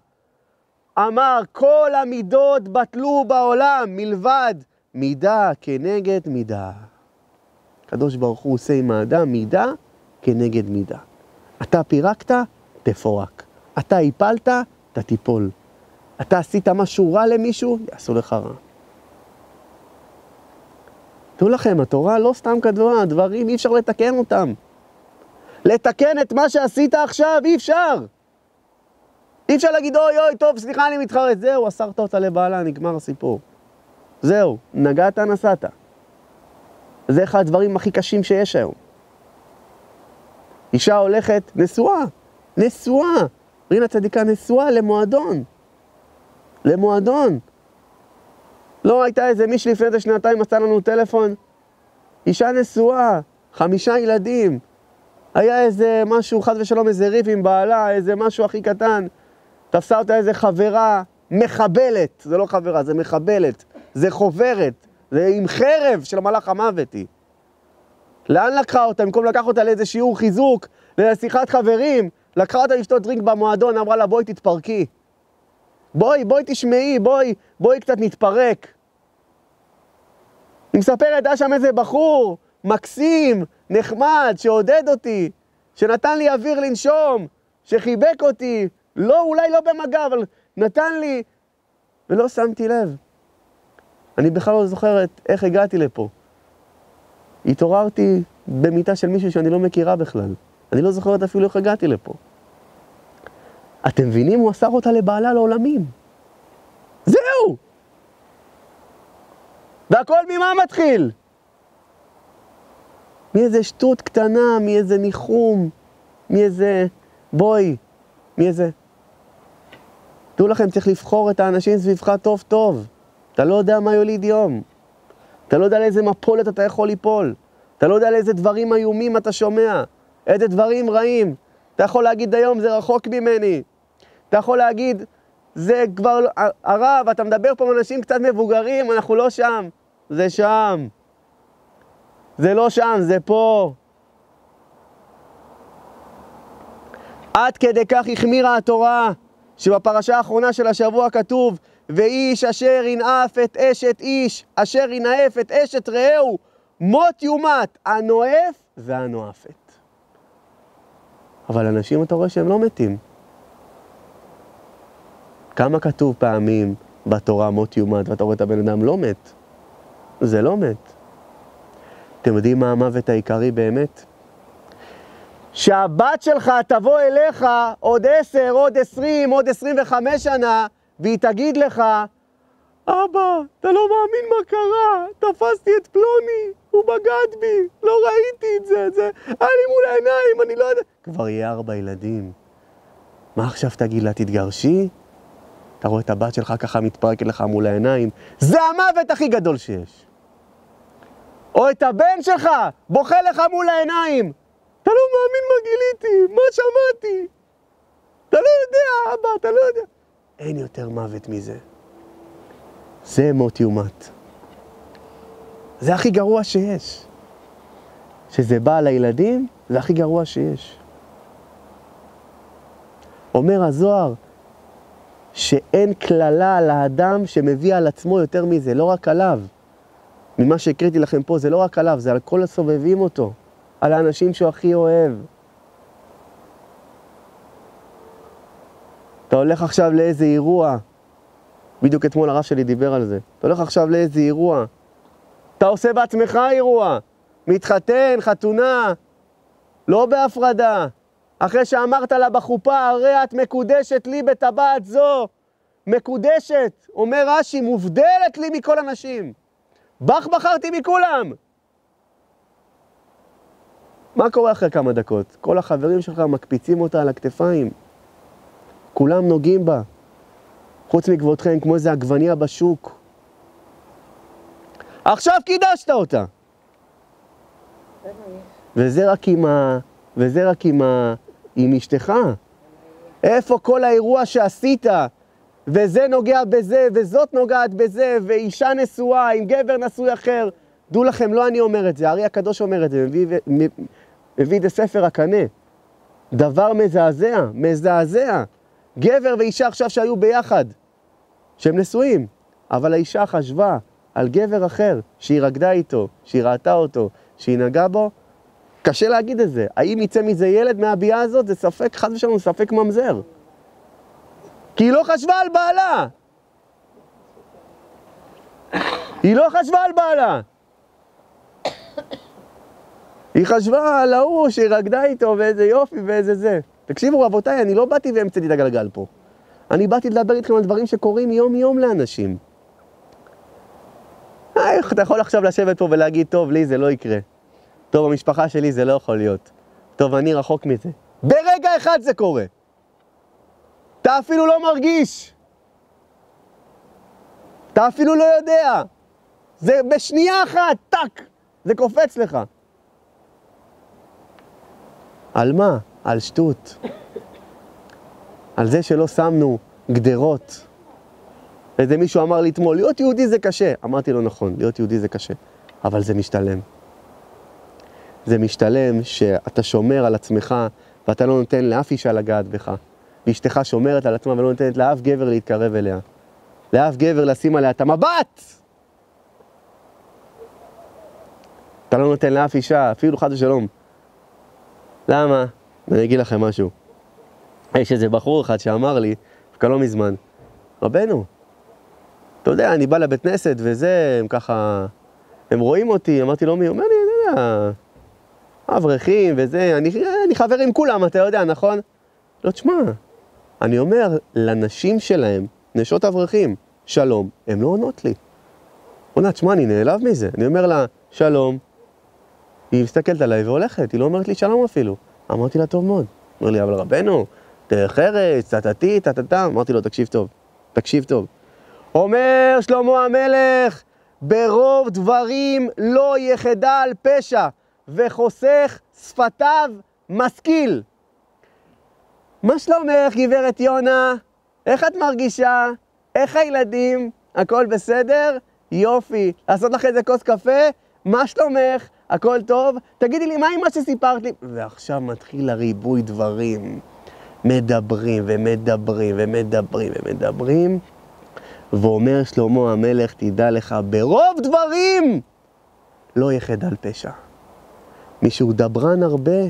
[SPEAKER 1] אמר כל המידות בטלו בעולם מלבד מידה כנגד מידה. הקדוש ברוך הוא עושה עם האדם מידה כנגד מידה. אתה פירקת, תפורק. אתה הפלת, אתה תיפול. אתה עשית משהו רע למישהו, יעשו לך רע. תדעו לכם, התורה לא סתם כתבה, דברים אי אפשר לתקן אותם. לתקן את מה שעשית עכשיו, אי אפשר. אי אפשר להגיד, אוי אוי, טוב, סליחה, אני מתחרט. זהו, אסרת אותה לבעלה, נגמר הסיפור. זהו, נגעת, נסעת. זה אחד הדברים הכי קשים שיש היום. אישה הולכת נשואה, נשואה. רינה צדיקה נשואה למועדון. למועדון. לא הייתה איזה מישהי לפני איזה שנתיים עשה לנו טלפון? אישה נשואה, חמישה ילדים. היה איזה משהו, חס ושלום, איזה ריב עם בעלה, איזה משהו הכי קטן. תפסה אותה איזה חברה, מחבלת, זה לא חברה, זה מחבלת, זה חוברת, זה עם חרב של מלאך המוות היא. לאן לקחה אותה? במקום לקח אותה לאיזה שיעור חיזוק, לשיחת חברים, לקחה אותה לשתות דרינק במועדון, אמרה לה בואי תתפרקי. בואי, בואי תשמעי, בואי, בואי קצת נתפרק. היא מספרת, היה שם איזה בחור מקסים, נחמד, שעודד אותי, שנתן לי אוויר לנשום, שחיבק אותי, לא, אולי לא במגע, אבל נתן לי, ולא שמתי לב. אני בכלל לא זוכרת איך הגעתי לפה. התעוררתי במיטה של מישהו שאני לא מכירה בכלל. אני לא זוכרת אפילו איך הגעתי לפה. אתם מבינים? הוא אסר אותה לבעלה לעולמים. זהו! והכל ממה מתחיל? מאיזה שטות קטנה, מאיזה ניחום, מאיזה... בואי, מאיזה... דעו לכם, צריך לבחור את האנשים סביבך טוב טוב. אתה לא יודע מה יוליד יום. אתה לא יודע לאיזה מפולת אתה יכול ליפול. אתה לא יודע לאיזה דברים איומים אתה שומע. איזה דברים רעים. אתה יכול להגיד היום, זה רחוק ממני. אתה יכול להגיד, זה כבר, לא- הרב, אתה מדבר פה עם אנשים קצת מבוגרים, אנחנו לא שם. זה שם. זה לא שם, זה פה. עד כדי כך החמירה התורה, שבפרשה האחרונה של השבוע כתוב, ואיש אשר ינאף את אשת איש, אשר ינאף את אשת רעהו, מות יומת, הנואף והנואפת. אבל אנשים, אתה רואה שהם לא מתים. כמה כתוב פעמים בתורה מות יומת, ואתה רואה את הבן אדם לא מת? זה לא מת. אתם יודעים מה המוות העיקרי באמת? שהבת שלך תבוא אליך עוד עשר, עוד עשרים, עוד עשרים וחמש שנה, והיא תגיד לך, אבא, אתה לא מאמין מה קרה, תפסתי את פלוני, הוא בגד בי, לא ראיתי את זה, זה היה לי מול העיניים, אני לא יודע... כבר יהיה ארבע ילדים. מה עכשיו תגיד לה, תתגרשי? אתה רואה את הבת שלך ככה מתפרקת לך מול העיניים, זה המוות הכי גדול שיש. או את הבן שלך, בוכה לך מול העיניים. אתה לא מאמין מה גיליתי, מה שמעתי. אתה לא יודע, אבא, אתה לא יודע. אין יותר מוות מזה. זה מות יומת. זה הכי גרוע שיש. שזה בא לילדים, זה הכי גרוע שיש. אומר הזוהר, שאין קללה על האדם שמביא על עצמו יותר מזה, לא רק עליו. ממה שהקראתי לכם פה, זה לא רק עליו, זה על כל הסובבים אותו, על האנשים שהוא הכי אוהב. אתה הולך עכשיו לאיזה אירוע, בדיוק אתמול הרב שלי דיבר על זה, אתה הולך עכשיו לאיזה אירוע, אתה עושה בעצמך אירוע, מתחתן, חתונה, לא בהפרדה. אחרי שאמרת לה בחופה, הרי את מקודשת לי בטבעת זו, מקודשת, אומר רש"י, מובדלת לי מכל הנשים. בך בחרתי מכולם. מה קורה אחרי כמה דקות? כל החברים שלך מקפיצים אותה על הכתפיים. כולם נוגעים בה. חוץ מכבודכם, כמו איזה עגבניה בשוק. עכשיו קידשת אותה. וזה רק עם ה... וזה רק עם ה... עם אשתך. איפה כל האירוע שעשית? וזה נוגע בזה, וזאת נוגעת בזה, ואישה נשואה עם גבר נשוי אחר. דעו לכם, לא אני אומר את זה, הארי הקדוש אומר את זה, מביא, מביא את הספר הקנה. דבר מזעזע, מזעזע. גבר ואישה עכשיו שהיו ביחד, שהם נשואים, אבל האישה חשבה על גבר אחר, שהיא רקדה איתו, שהיא ראתה אותו, שהיא נגעה בו, קשה להגיד את זה. האם יצא מזה ילד מהביאה הזאת? זה ספק, חס ושלום, ספק ממזר. כי היא לא חשבה על בעלה. היא לא חשבה על בעלה. היא חשבה על ההוא שהיא רקדה איתו ואיזה יופי ואיזה זה. תקשיבו רבותיי, אני לא באתי והמצאתי את הגלגל פה. אני באתי לדבר איתכם על דברים שקורים יום-יום לאנשים. איך אתה יכול עכשיו לשבת פה ולהגיד, טוב, לי זה לא יקרה. טוב, המשפחה שלי זה לא יכול להיות. טוב, אני רחוק מזה. ברגע אחד זה קורה. אתה אפילו לא מרגיש. אתה אפילו לא יודע. זה בשנייה אחת, טאק, זה קופץ לך. על מה? על שטות. על זה שלא שמנו גדרות. איזה מישהו אמר לי אתמול, להיות יהודי זה קשה. אמרתי לו, נכון, להיות יהודי זה קשה, אבל זה משתלם. זה משתלם שאתה שומר על עצמך ואתה לא נותן לאף אישה לגעת בך. ואשתך שומרת על עצמה ולא נותנת לאף גבר להתקרב אליה. לאף גבר לשים עליה את המבט! אתה לא נותן לאף אישה, אפילו חד ושלום. למה? אני אגיד לכם משהו. יש איזה בחור אחד שאמר לי, דווקא לא מזמן, רבנו, אתה יודע, אני בא לבית כנסת וזה, הם ככה, הם רואים אותי, אמרתי לו, מי? הוא אומר לי, אני יודע, אברכים וזה, אני, אני חבר עם כולם, אתה יודע, נכון? לא, תשמע, אני אומר לנשים שלהם, נשות אברכים, שלום, הן לא עונות לי. עונה, תשמע, אני נעלב מזה. אני אומר לה, שלום, היא מסתכלת עליי והולכת, היא לא אומרת לי שלום אפילו. אמרתי לה, טוב מאוד. אומר לי, אבל רבנו, דרך ארץ, טטטי, טטטה. אמרתי לו, תקשיב טוב, תקשיב טוב. אומר שלמה המלך, ברוב דברים לא יחדל פשע, וחוסך שפתיו משכיל. מה שלומך, גברת יונה? איך את מרגישה? איך הילדים? הכל בסדר? יופי. לעשות לך איזה כוס קפה? מה שלומך? הכל טוב? תגידי לי, מה עם מה שסיפרת לי? ועכשיו מתחיל הריבוי דברים. מדברים ומדברים ומדברים ומדברים, ואומר שלמה המלך, תדע לך, ברוב דברים לא יחדל פשע. מי שהוא דברן הרבה,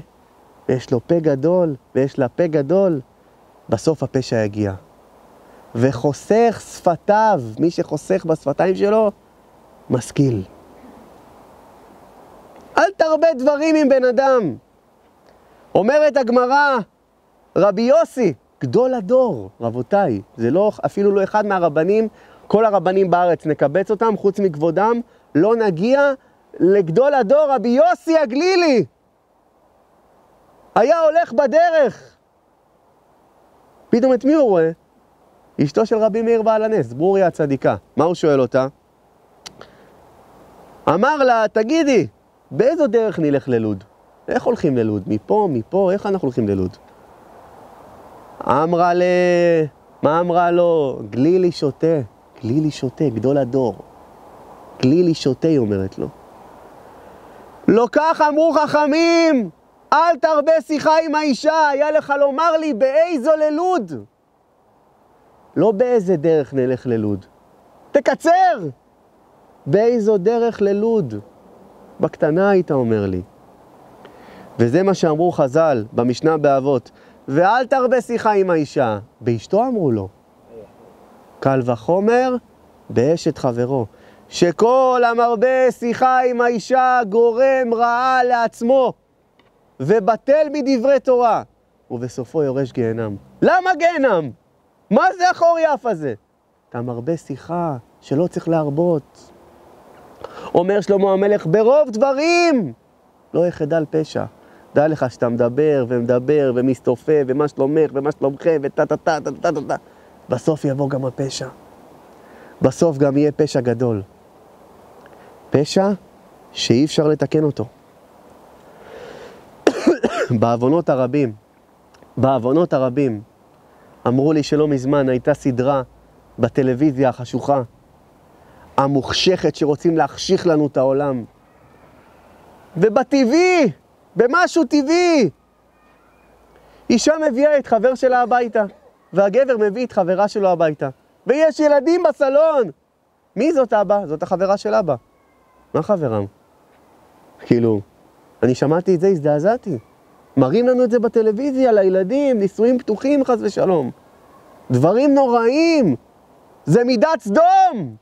[SPEAKER 1] ויש לו פה גדול, ויש לה פה גדול, בסוף הפשע יגיע. וחוסך שפתיו, מי שחוסך בשפתיים שלו, משכיל. אל תרבה דברים עם בן אדם. אומרת הגמרא, רבי יוסי, גדול הדור, רבותיי, זה לא, אפילו לא אחד מהרבנים, כל הרבנים בארץ, נקבץ אותם, חוץ מכבודם, לא נגיע לגדול הדור, רבי יוסי הגלילי. היה הולך בדרך. פתאום את מי הוא רואה? אשתו של רבי מאיר בעל הנס, ברוריה הצדיקה. מה הוא שואל אותה? אמר לה, תגידי, באיזו דרך נלך ללוד? איך הולכים ללוד? מפה, מפה, איך אנחנו הולכים ללוד? אמרה ל... מה אמרה לו? גלילי שותה, גלילי שותה, גדול הדור. גלילי שותה, היא אומרת לו. לא כך אמרו חכמים, אל תרבה שיחה עם האישה, היה לך לומר לי באיזו ללוד. לא באיזה דרך נלך ללוד. תקצר! באיזו דרך ללוד? בקטנה היית אומר לי. וזה מה שאמרו חז"ל במשנה באבות, ואל תרבה שיחה עם האישה. באשתו אמרו לו. קל וחומר באשת חברו. שכל המרבה שיחה עם האישה גורם רעה לעצמו ובטל מדברי תורה, ובסופו יורש גיהנם. למה גיהנם? מה זה החור יף הזה? אתה מרבה שיחה שלא צריך להרבות. אומר שלמה המלך, ברוב דברים לא יחדל פשע. דע לך שאתה מדבר ומדבר ומסתופף ומה שלומך ומה שלומכם וטה טה טה טה טה טה בסוף יבוא גם הפשע. בסוף גם יהיה פשע גדול. פשע שאי אפשר לתקן אותו. בעוונות הרבים, בעוונות הרבים, אמרו לי שלא מזמן הייתה סדרה בטלוויזיה החשוכה, המוחשכת שרוצים להחשיך לנו את העולם. ובטבעי, במשהו טבעי, אישה מביאה את חבר שלה הביתה, והגבר מביא את חברה שלו הביתה, ויש ילדים בסלון. מי זאת אבא? זאת החברה של אבא. מה חברם? כאילו, אני שמעתי את זה, הזדעזעתי. מראים לנו את זה בטלוויזיה, לילדים, נישואים פתוחים חס ושלום. דברים נוראים. זה מידת סדום.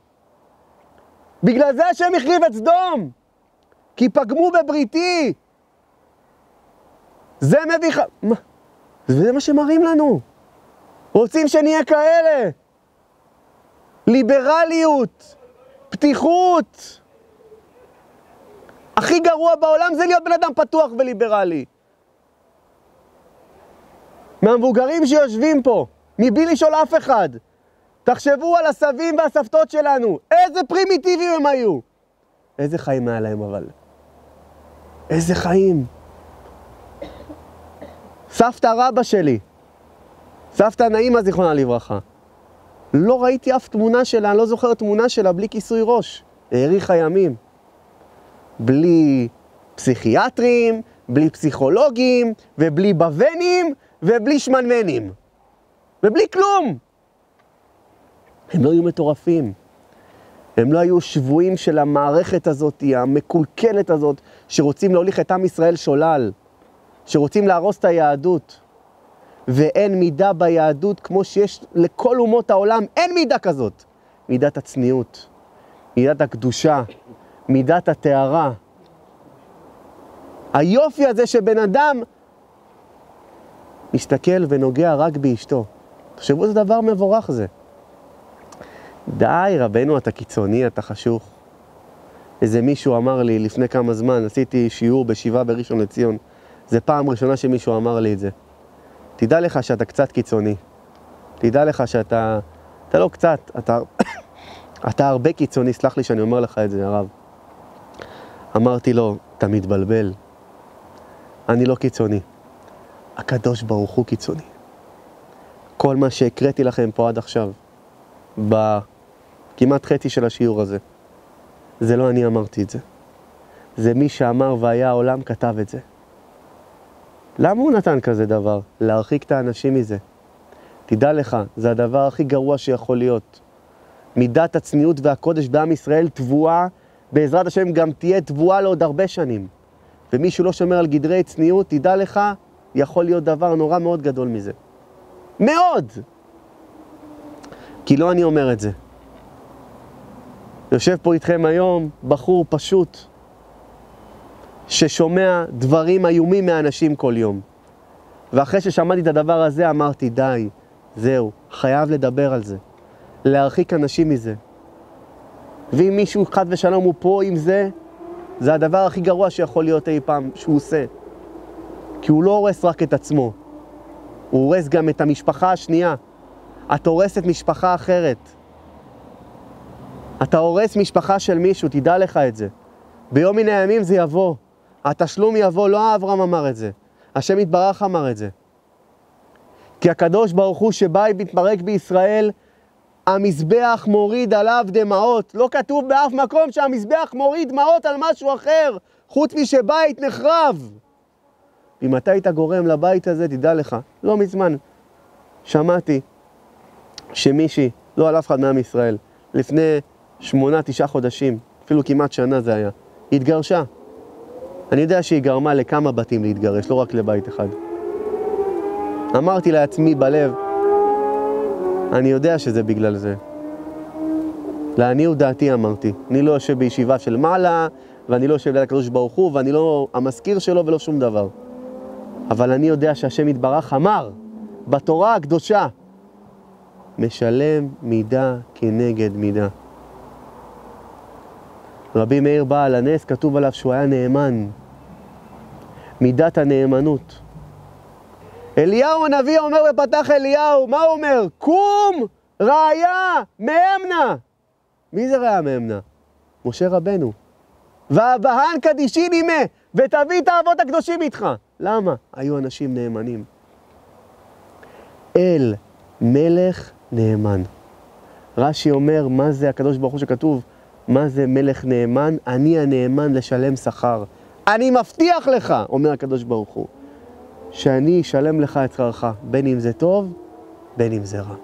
[SPEAKER 1] בגלל זה השם החריב את סדום. כי פגמו בבריתי. זה מביא ח... מה? זה מה שמראים לנו. רוצים שנהיה כאלה. ליברליות, פתיחות. הכי גרוע בעולם זה להיות בן אדם פתוח וליברלי. מהמבוגרים שיושבים פה, מבלי לשאול אף אחד, תחשבו על הסבים והסבתות שלנו, איזה פרימיטיביים הם היו. איזה חיים היה להם אבל. איזה חיים. סבתא רבא שלי, סבתא נעימה זיכרונה לברכה. לא ראיתי אף תמונה שלה, אני לא זוכר תמונה שלה בלי כיסוי ראש. האריכה ימים. בלי פסיכיאטרים, בלי פסיכולוגים, ובלי בוונים, ובלי שמנמנים. ובלי כלום. הם לא היו מטורפים. הם לא היו שבויים של המערכת הזאת, המקולקלת הזאת, שרוצים להוליך את עם ישראל שולל, שרוצים להרוס את היהדות. ואין מידה ביהדות כמו שיש לכל אומות העולם, אין מידה כזאת. מידת הצניעות, מידת הקדושה, מידת הטהרה. היופי הזה שבן אדם מסתכל ונוגע רק באשתו. תחשבו איזה דבר מבורך זה. די, רבנו, אתה קיצוני, אתה חשוך. איזה מישהו אמר לי לפני כמה זמן, עשיתי שיעור בשבעה בראשון לציון. זה פעם ראשונה שמישהו אמר לי את זה. תדע לך שאתה קצת קיצוני. תדע לך שאתה... אתה לא קצת, אתה... אתה הרבה קיצוני, סלח לי שאני אומר לך את זה, הרב. אמרתי לו, אתה מתבלבל. אני לא קיצוני. הקדוש ברוך הוא קיצוני. כל מה שהקראתי לכם פה עד עכשיו, בכמעט חצי של השיעור הזה, זה לא אני אמרתי את זה. זה מי שאמר והיה העולם כתב את זה. למה הוא נתן כזה דבר? להרחיק את האנשים מזה. תדע לך, זה הדבר הכי גרוע שיכול להיות. מידת הצניעות והקודש בעם ישראל תבואה, בעזרת השם גם תהיה תבואה לעוד הרבה שנים. ומישהו לא שומר על גדרי צניעות, תדע לך, יכול להיות דבר נורא מאוד גדול מזה. מאוד! כי לא אני אומר את זה. יושב פה איתכם היום בחור פשוט, ששומע דברים איומים מאנשים כל יום. ואחרי ששמעתי את הדבר הזה אמרתי, די, זהו, חייב לדבר על זה. להרחיק אנשים מזה. ואם מישהו חד ושלום הוא פה עם זה, זה הדבר הכי גרוע שיכול להיות אי פעם שהוא עושה. כי הוא לא הורס רק את עצמו, הוא הורס גם את המשפחה השנייה. את הורסת משפחה אחרת. אתה הורס משפחה של מישהו, תדע לך את זה. ביום מן הימים זה יבוא. התשלום יבוא, לא אברהם אמר את זה. השם יתברך אמר את זה. כי הקדוש ברוך הוא שבא מתפרק בישראל, המזבח מוריד עליו דמעות. לא כתוב באף מקום שהמזבח מוריד דמעות על משהו אחר, חוץ משבית נחרב. אם אתה גורם לבית הזה, תדע לך, לא מזמן שמעתי שמישהי, לא על אף אחד מעם ישראל, לפני שמונה, תשעה חודשים, אפילו כמעט שנה זה היה, התגרשה. אני יודע שהיא גרמה לכמה בתים להתגרש, לא רק לבית אחד. אמרתי לעצמי בלב, אני יודע שזה בגלל זה. לעניות דעתי אמרתי, אני לא יושב בישיבה של מעלה, ואני לא יושב ליד הקדוש ברוך הוא, ואני לא המזכיר שלו ולא שום דבר. אבל אני יודע שהשם יתברך אמר בתורה הקדושה, משלם מידה כנגד מידה. רבי מאיר בעל הנס, כתוב עליו שהוא היה נאמן. מידת הנאמנות. אליהו הנביא אומר בפתח אליהו, מה הוא אומר? קום ראיה מאמנה. מי זה ראיה מאמנה? משה רבנו. ואבהן קדישין עימה, ותביא את האבות הקדושים איתך. למה? היו אנשים נאמנים. אל מלך נאמן. רש"י אומר, מה זה הקדוש ברוך הוא שכתוב, מה זה מלך נאמן? אני הנאמן לשלם שכר. אני מבטיח לך, אומר הקדוש ברוך הוא, שאני אשלם לך את שכרך, בין אם זה טוב, בין אם זה רע.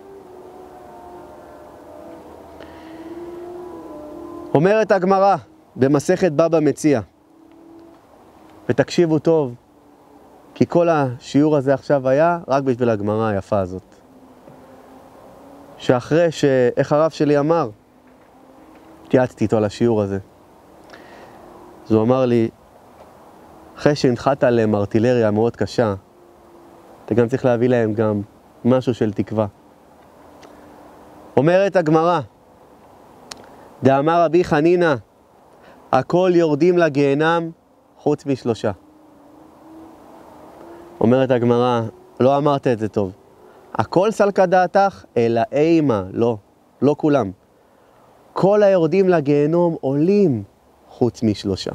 [SPEAKER 1] אומרת הגמרא במסכת בבא מציע, ותקשיבו טוב, כי כל השיעור הזה עכשיו היה רק בשביל הגמרא היפה הזאת. שאחרי ש... איך הרב שלי אמר? התייעצתי איתו על השיעור הזה. אז הוא אמר לי, אחרי שהנחת עליהם ארטילריה מאוד קשה, אתה גם צריך להביא להם גם משהו של תקווה. אומרת הגמרא, דאמר רבי חנינא, הכל יורדים לגיהנם חוץ משלושה. אומרת הגמרא, לא אמרת את זה טוב. הכל סלקא דעתך, אלא אימה, לא, לא כולם. כל היורדים לגיהנום עולים חוץ משלושה.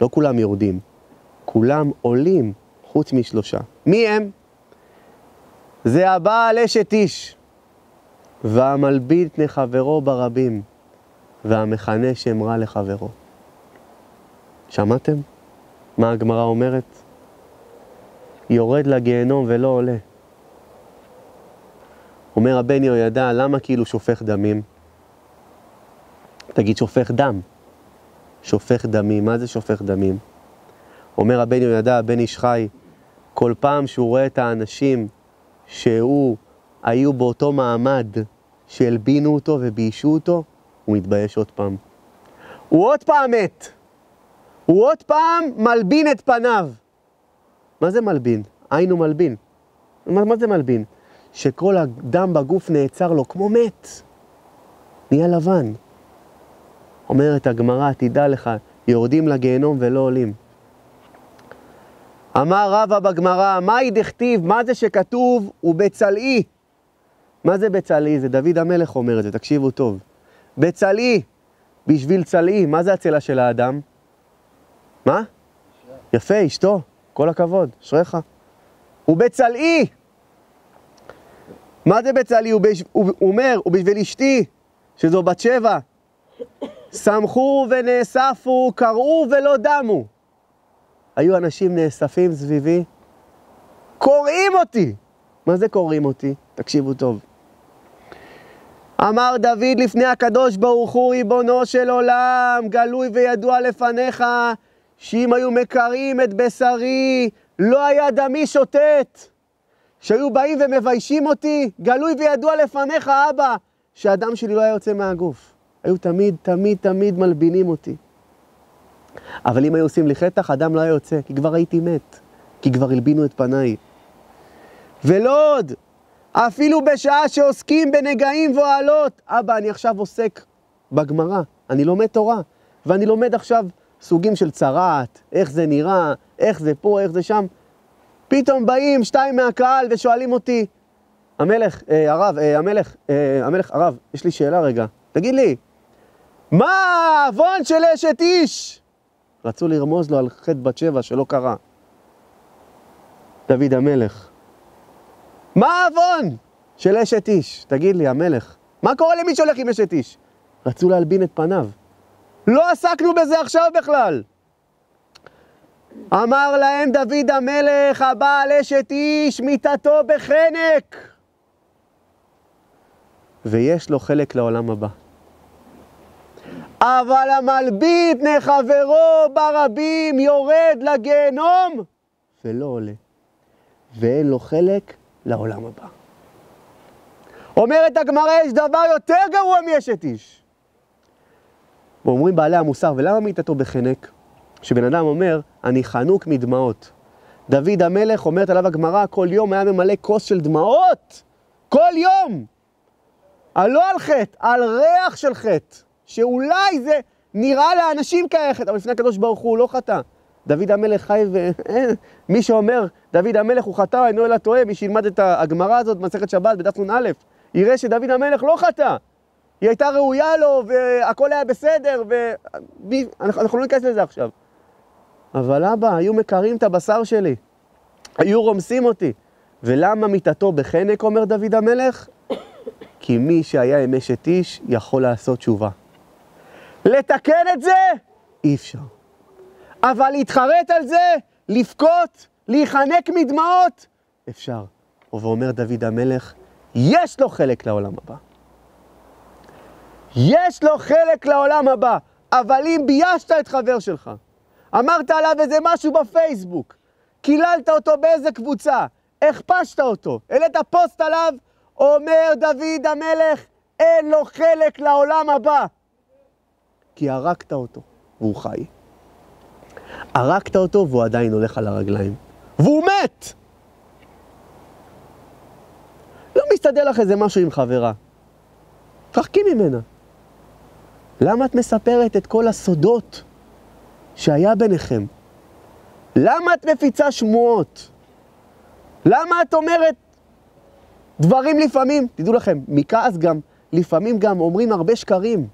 [SPEAKER 1] לא כולם יורדים, כולם עולים חוץ משלושה. מי הם? זה הבעל אשת איש, והמלבין פני חברו ברבים, והמכנה שם רע לחברו. שמעתם? מה הגמרא אומרת? יורד לגיהנום ולא עולה. אומר הבן יהוידע, למה כאילו שופך דמים? תגיד, שופך דם. שופך דמים, מה זה שופך דמים? אומר הבן יהוידע, הבן איש חי, כל פעם שהוא רואה את האנשים שהוא, היו באותו מעמד שהלבינו אותו וביישו אותו, הוא מתבייש עוד פעם. הוא עוד פעם מת. הוא עוד פעם מלבין את פניו. מה זה מלבין? היינו מלבין. מה, מה זה מלבין? שכל הדם בגוף נעצר לו כמו מת. נהיה לבן. אומרת הגמרא, תדע לך, יורדים לגיהנום ולא עולים. אמר רבא בגמרא, מהי דכתיב, מה זה שכתוב, ובצלעי. מה זה בצלעי? זה דוד המלך אומר את זה, תקשיבו טוב. בצלעי, בשביל צלעי, מה זה הצלע של האדם? מה? יפה, אשתו, כל הכבוד, אשריך. ובצלעי, מה זה בצלעי? הוא. הוא אומר, ובשביל אשתי, שזו בת שבע, שמחו ונאספו, קראו ולא דמו. היו אנשים נאספים סביבי, קוראים אותי. מה זה קוראים אותי? תקשיבו טוב. אמר דוד לפני הקדוש ברוך הוא, ריבונו של עולם, גלוי וידוע לפניך, שאם היו מקרים את בשרי, לא היה דמי שוטט. שהיו באים ומביישים אותי, גלוי וידוע לפניך, אבא, שהדם שלי לא היה יוצא מהגוף. היו תמיד, תמיד, תמיד מלבינים אותי. אבל אם היו עושים לי חטח, הדם לא היה יוצא, כי כבר הייתי מת, כי כבר הלבינו את פניי. ולא עוד, אפילו בשעה שעוסקים בנגעים ואוהלות, אבא, אני עכשיו עוסק בגמרא, אני לומד תורה, ואני לומד עכשיו סוגים של צרעת, איך זה נראה, איך זה פה, איך זה שם. פתאום באים שתיים מהקהל ושואלים אותי, המלך, אה, הרב, אה, המלך, אה, המלך, הרב, יש לי שאלה רגע, תגיד לי, מה העוון של אשת איש? רצו לרמוז לו על חטא בת שבע שלא קרה. דוד המלך. מה העוון של אשת איש? תגיד לי, המלך. מה קורה למי שהולך עם אשת איש? רצו להלבין את פניו. לא עסקנו בזה עכשיו בכלל. אמר להם דוד המלך, הבעל אשת איש, מיתתו בחנק. ויש לו חלק לעולם הבא. אבל המלביט פני חברו ברבים יורד לגיהנום ולא עולה, ואין לו חלק לעולם הבא. אומרת הגמרא, יש דבר יותר גרוע מאשת איש. ואומרים בעלי המוסר, ולמה מיתתו בחנק? כשבן אדם אומר, אני חנוק מדמעות. דוד המלך, אומרת עליו הגמרא, כל יום היה ממלא כוס של דמעות. כל יום! על לא על חטא, על ריח של חטא. שאולי זה נראה לאנשים חטא, אבל לפני הקדוש ברוך הוא לא חטא. דוד המלך חי ו... מי שאומר, דוד המלך הוא חטא, אינו אלא טועה, מי שילמד את הגמרא הזאת במסכת שבת בדף נ"א, יראה שדוד המלך לא חטא. היא הייתה ראויה לו, והכל היה בסדר, ואנחנו לא ניכנס לזה עכשיו. אבל אבא, היו מקרים את הבשר שלי, היו רומסים אותי. ולמה מיתתו בחנק, אומר דוד המלך? כי מי שהיה עם אשת איש יכול לעשות תשובה. לתקן את זה? אי אפשר. אבל להתחרט על זה, לבכות, להיחנק מדמעות, אפשר. ואומר דוד המלך, יש לו חלק לעולם הבא. יש לו חלק לעולם הבא, אבל אם ביישת את חבר שלך, אמרת עליו איזה משהו בפייסבוק, קיללת אותו באיזה קבוצה, הכפשת אותו, העלית פוסט עליו, אומר דוד המלך, אין לו חלק לעולם הבא. כי הרגת אותו, והוא חי. הרגת אותו והוא עדיין הולך על הרגליים. והוא מת! לא מסתדר לך איזה משהו עם חברה. תרחקי ממנה. למה את מספרת את כל הסודות שהיה ביניכם? למה את מפיצה שמועות? למה את אומרת דברים לפעמים, תדעו לכם, מכעס גם, לפעמים גם אומרים הרבה שקרים.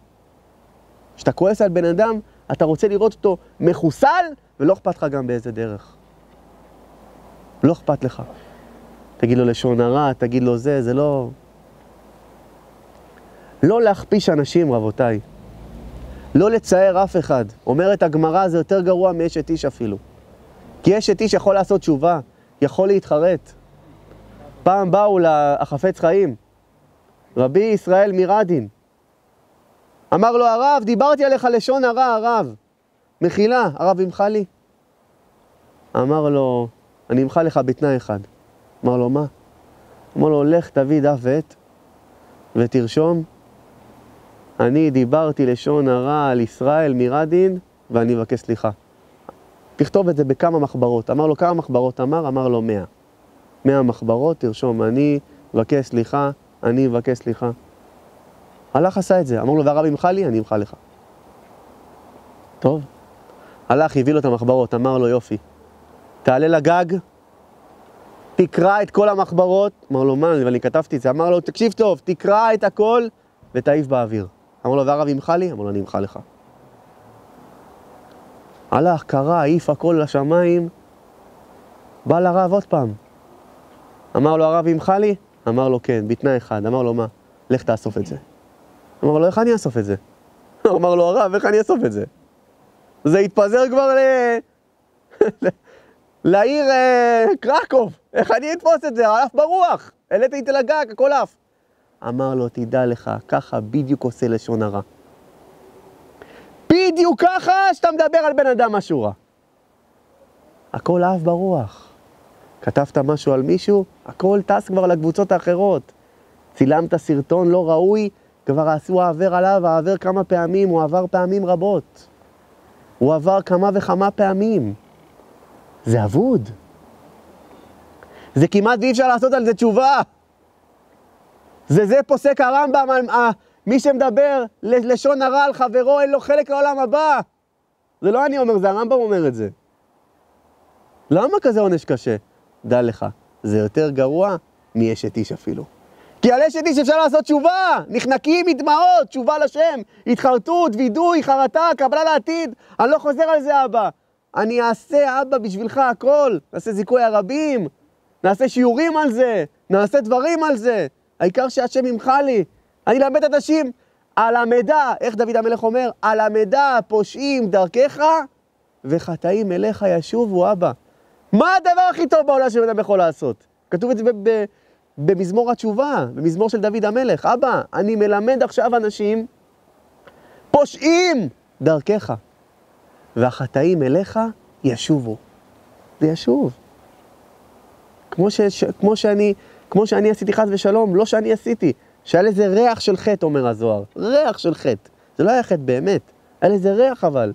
[SPEAKER 1] כשאתה כועס על בן אדם, אתה רוצה לראות אותו מחוסל, ולא אכפת לך גם באיזה דרך. לא אכפת לך. תגיד לו לשון הרע, תגיד לו זה, זה לא... לא להכפיש אנשים, רבותיי. לא לצער אף אחד. אומרת הגמרא, זה יותר גרוע מאשת איש אפילו. כי אשת איש יכול לעשות תשובה, יכול להתחרט. פעם באו לחפץ חיים, רבי ישראל מרדין. אמר לו הרב, דיברתי עליך לשון הרע, הרב. מחילה, הרב ימחה לי. אמר לו, אני אמחה לך בתנאי אחד. אמר לו, מה? אמר לו, לך תביא דף ועט ותרשום, אני דיברתי לשון הרע על ישראל מרדין ואני אבקש סליחה. תכתוב את זה בכמה מחברות. אמר לו, כמה מחברות אמר? אמר לו, מאה. מאה מחברות, תרשום, אני אבקש סליחה, אני אבקש סליחה. הלך עשה את זה, אמר לו, והרב ימחה לי, אני אמחה לך. טוב. הלך, הביא לו את המחברות, אמר לו, יופי. תעלה לגג, תקרא את כל המחברות. אמר לו, מה, ואני כתבתי את זה. אמר לו, תקשיב טוב, תקרא את הכל ותעיף באוויר. אמר לו, והרב ימחה לי? אמר לו, אני אמחה לך. הלך, קרא, העיף הכל לשמיים, בא לרב עוד פעם. אמר לו, הרב ימחה לי? אמר לו, כן, בתנאי אחד. אמר לו, מה? לך תאסוף את זה. אמר לו, איך אני אאסוף את זה? אמר לו, הרב, איך אני אאסוף את זה? זה התפזר כבר ל... לעיר אה, קרקוב, איך אני אתפוס את זה? עף ברוח, העליתי את הגג, הכל עף. אמר לו, תדע לך, ככה בדיוק עושה לשון הרע. בדיוק ככה שאתה מדבר על בן אדם משהו רע. הכל עף ברוח. כתבת משהו על מישהו, הכל טס כבר לקבוצות האחרות. צילמת סרטון לא ראוי, כבר עשו העבר עליו, העבר כמה פעמים, הוא עבר פעמים רבות. הוא עבר כמה וכמה פעמים. זה אבוד. זה כמעט ואי אפשר לעשות על זה תשובה. זה זה פוסק הרמב"ם, מי שמדבר לשון הרע על חברו, אין לו חלק לעולם הבא. זה לא אני אומר, זה הרמב"ם אומר את זה. למה כזה עונש קשה? דע לך, זה יותר גרוע מאשת איש אפילו. כי על אשת איש אפשר לעשות תשובה, נחנקים מדמעות, תשובה לשם, התחרטות, וידוי, חרטה, קבלה לעתיד. אני לא חוזר על זה, אבא. אני אעשה, אבא, בשבילך הכל. נעשה זיכוי הרבים, נעשה שיעורים על זה, נעשה דברים על זה. העיקר שהשם ימחה לי. אני אלמד את אנשים על המידע, איך דוד המלך אומר? על המידע פושעים דרכך וחטאים אליך ישובו, אבא. מה הדבר הכי טוב בעולם שבן אדם יכול לעשות? כתוב את זה במזמור התשובה, במזמור של דוד המלך. אבא, אני מלמד עכשיו אנשים פושעים דרכך, והחטאים אליך ישובו. זה ישוב. כמו, ש, ש, כמו, שאני, כמו שאני עשיתי חס ושלום, לא שאני עשיתי, שהיה לזה ריח של חטא, אומר הזוהר. ריח של חטא. זה לא היה חטא באמת, היה לזה ריח אבל.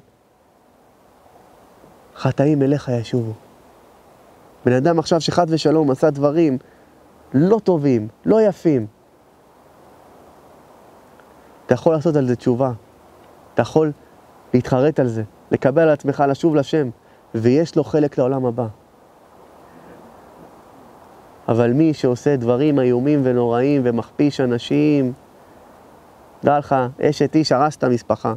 [SPEAKER 1] חטאים אליך ישובו. בן אדם עכשיו שחס ושלום עשה דברים לא טובים, לא יפים. אתה יכול לעשות על זה תשובה. אתה יכול להתחרט על זה, לקבל על עצמך לשוב לשם, ויש לו חלק לעולם הבא. אבל מי שעושה דברים איומים ונוראים ומכפיש אנשים, דע לך, אשת איש הרסת משפחה.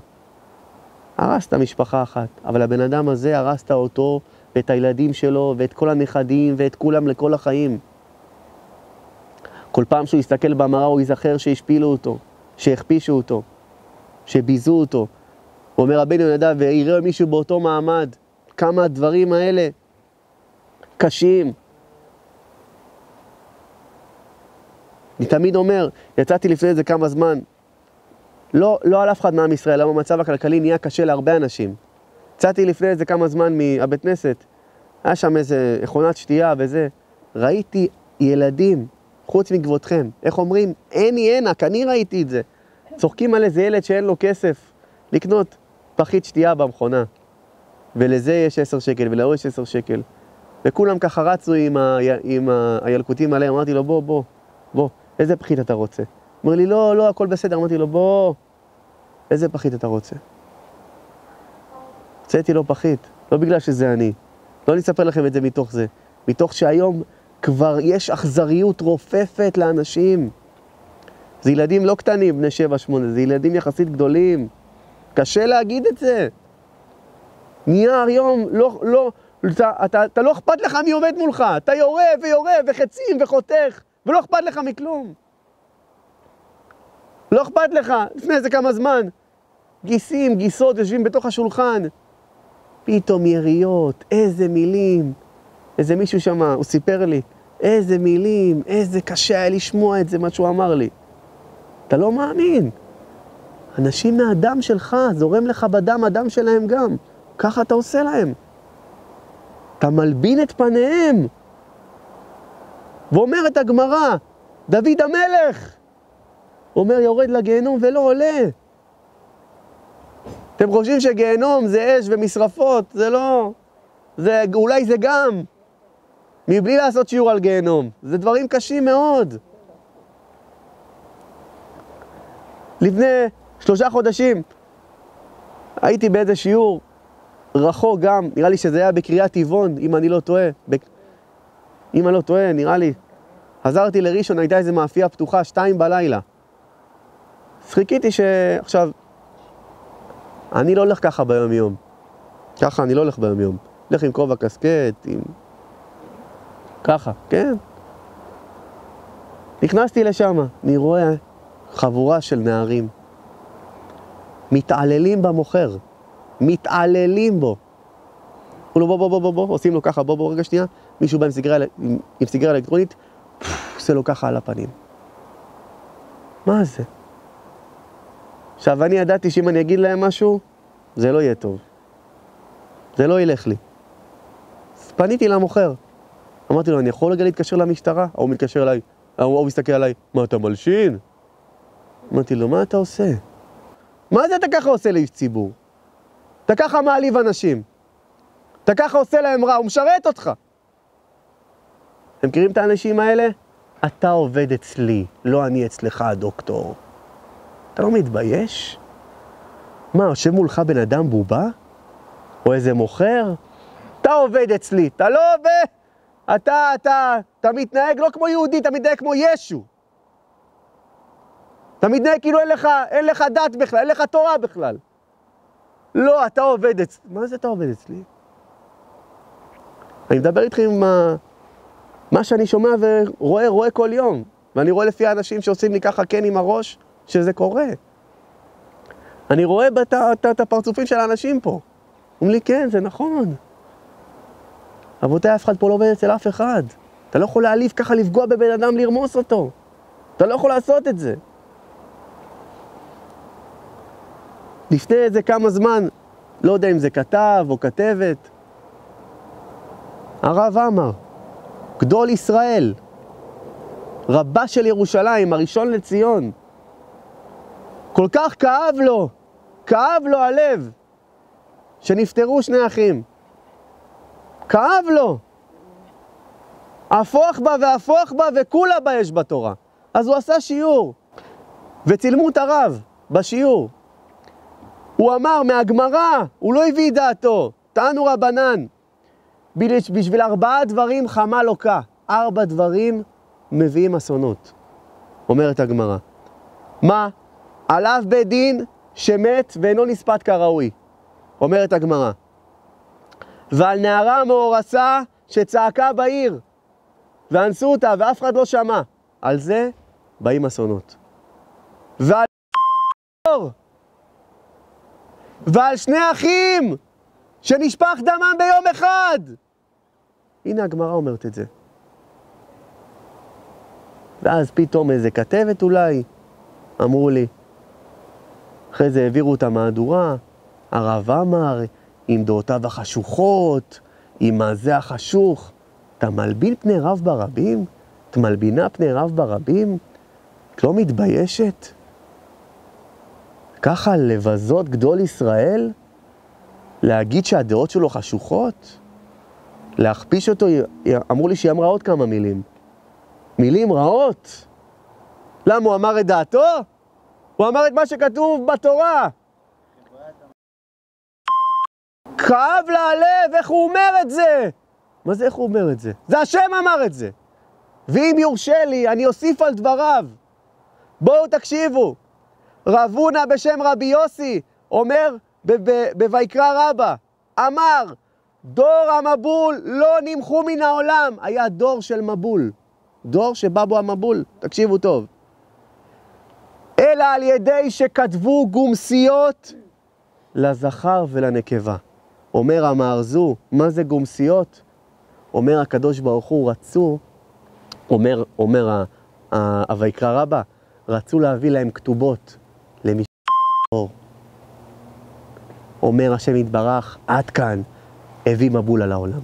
[SPEAKER 1] הרסת משפחה אחת, אבל הבן אדם הזה הרסת אותו ואת הילדים שלו ואת כל הנכדים ואת כולם לכל החיים. כל פעם שהוא יסתכל במראה הוא ייזכר שהשפילו אותו, שהכפישו אותו, שביזו אותו. אומר רבנו יהודה, ויראה מישהו באותו מעמד, כמה הדברים האלה קשים. אני תמיד אומר, יצאתי לפני איזה כמה זמן, לא, לא על אף אחד מעם ישראל, למה המצב הכלכלי נהיה קשה להרבה אנשים. יצאתי לפני איזה כמה זמן מהבית כנסת, היה שם איזה מכונת שתייה וזה, ראיתי ילדים, חוץ מכבודכם, איך אומרים? עיני עינק, אני ראיתי את זה. צוחקים על איזה ילד שאין לו כסף לקנות פחית שתייה במכונה. ולזה יש עשר שקל, ולהוא יש עשר שקל. וכולם ככה רצו עם, ה... עם ה... הילקוטים עליהם, אמרתי לו, בוא, בוא, בוא, איזה פחית אתה רוצה? אומר לי, לא, לא, הכל בסדר. אמרתי לו, בוא, איזה פחית אתה רוצה? הוצאתי לו פחית, לא בגלל שזה אני. לא אני אספר לכם את זה מתוך זה. מתוך שהיום כבר יש אכזריות רופפת לאנשים. זה ילדים לא קטנים, בני שבע, שמונה, זה ילדים יחסית גדולים. קשה להגיד את זה. נהיה היום, לא, לא, אתה, אתה, אתה לא אכפת לך מי עומד מולך, אתה יורה ויורה וחצים וחותך, ולא אכפת לך מכלום. לא אכפת לך, לפני איזה כמה זמן, גיסים, גיסות יושבים בתוך השולחן, פתאום יריות, איזה מילים. איזה מישהו שם, הוא סיפר לי, איזה מילים, איזה קשה היה לשמוע את זה, מה שהוא אמר לי. אתה לא מאמין. אנשים מהדם שלך, זורם לך בדם הדם שלהם גם. ככה אתה עושה להם. אתה מלבין את פניהם. ואומרת הגמרא, דוד המלך, אומר יורד לגיהנום ולא עולה. אתם חושבים שגיהנום זה אש ומשרפות, זה לא. זה, אולי זה גם. מבלי לעשות שיעור על גיהנום. זה דברים קשים מאוד. לפני שלושה חודשים הייתי באיזה שיעור רחוק גם, נראה לי שזה היה בקריית טבעון, אם אני לא טועה. ב... אם אני לא טועה, נראה לי. חזרתי לראשון, הייתה איזה מאפייה פתוחה, שתיים בלילה. אז חיכיתי שעכשיו, אני לא הולך ככה ביום-יום. ככה אני לא הולך ביום-יום. הולך עם כובע קסקט, עם... ככה, כן. נכנסתי לשם, אני רואה חבורה של נערים. מתעללים במוכר, מתעללים בו. אמרו לו בוא בוא בוא בוא בוא, עושים לו ככה בוא בוא רגע שנייה, מישהו בא עם סיגריה, עם, עם סיגריה אלקטרונית, עושה לו ככה על הפנים. מה זה? עכשיו, אני ידעתי שאם אני אגיד להם משהו, זה לא יהיה טוב. זה לא ילך לי. פניתי למוכר. אמרתי לו, אני יכול רגע להתקשר למשטרה? ההוא מתקשר אליי, ההוא מסתכל עליי, מה, אתה מלשין? אמרתי לו, מה אתה עושה? מה זה אתה ככה עושה לאיש ציבור? אתה ככה מעליב אנשים. אתה ככה עושה להם רע, הוא משרת אותך. אתם מכירים את האנשים האלה? אתה עובד אצלי, לא אני אצלך, הדוקטור. אתה לא מתבייש? מה, יושב מולך בן אדם בובה? או איזה מוכר? אתה עובד אצלי, אתה לא עובד... אתה, אתה, אתה מתנהג לא כמו יהודי, אתה מתנהג כמו ישו. אתה מתנהג כאילו אין לך, אין לך דת בכלל, אין לך תורה בכלל. לא, אתה עובד אצלי. מה זה אתה עובד אצלי? אני מדבר איתכם עם מה, מה שאני שומע ורואה, רואה כל יום. ואני רואה לפי האנשים שעושים לי ככה כן עם הראש, שזה קורה. אני רואה את הפרצופים של האנשים פה. אומרים לי, כן, זה נכון. רבותיי, אף אחד פה לא עובד אצל אף אחד. אתה לא יכול להעליב ככה, לפגוע בבן אדם, לרמוס אותו. אתה לא יכול לעשות את זה. לפני איזה כמה זמן, לא יודע אם זה כתב או כתבת, הרב עמאר, גדול ישראל, רבה של ירושלים, הראשון לציון, כל כך כאב לו, כאב לו הלב, שנפטרו שני אחים. כאב לו. הפוך בה והפוך בה וכולה בה יש בתורה. אז הוא עשה שיעור, וצילמו את הרב בשיעור. הוא אמר מהגמרא, הוא לא הביא דעתו, טענו רבנן, בשביל ארבעה דברים חמה לוקה, ארבע דברים מביאים אסונות, אומרת הגמרא. מה? עליו בית דין שמת ואינו נספת כראוי, אומרת הגמרא. ועל נערה מאורסה שצעקה בעיר, ואנסו אותה ואף אחד לא שמע. על זה באים אסונות. ועל ועל שני אחים שנשפך דמם ביום אחד. הנה הגמרא אומרת את זה. ואז פתאום איזה כתבת אולי, אמרו לי. אחרי זה העבירו את המהדורה, הרב עמר, עם דעותיו החשוכות, עם הזה החשוך. אתה מלבין פני רב ברבים? את מלבינה פני רב ברבים? את לא מתביישת? ככה לבזות גדול ישראל? להגיד שהדעות שלו חשוכות? להכפיש אותו, אמרו לי שהיא אמרה עוד כמה מילים. מילים רעות. למה, הוא אמר את דעתו? הוא אמר את מה שכתוב בתורה. כאב לה הלב, איך הוא אומר את זה? מה זה איך הוא אומר את זה? זה השם אמר את זה. ואם יורשה לי, אני אוסיף על דבריו. בואו תקשיבו. רב הונא בשם רבי יוסי אומר בויקרא רבא, אמר, דור המבול לא נמחו מן העולם. היה דור של מבול, דור שבא בו המבול, תקשיבו טוב. אלא על ידי שכתבו גומסיות לזכר ולנקבה. אומר המארזו, מה זה גומסיות? אומר הקדוש ברוך הוא, רצו, אומר, אומר הויקרא רבא, רצו להביא להם כתובות למשפור. אומר השם יתברך, עד כאן הביא מבול על העולם.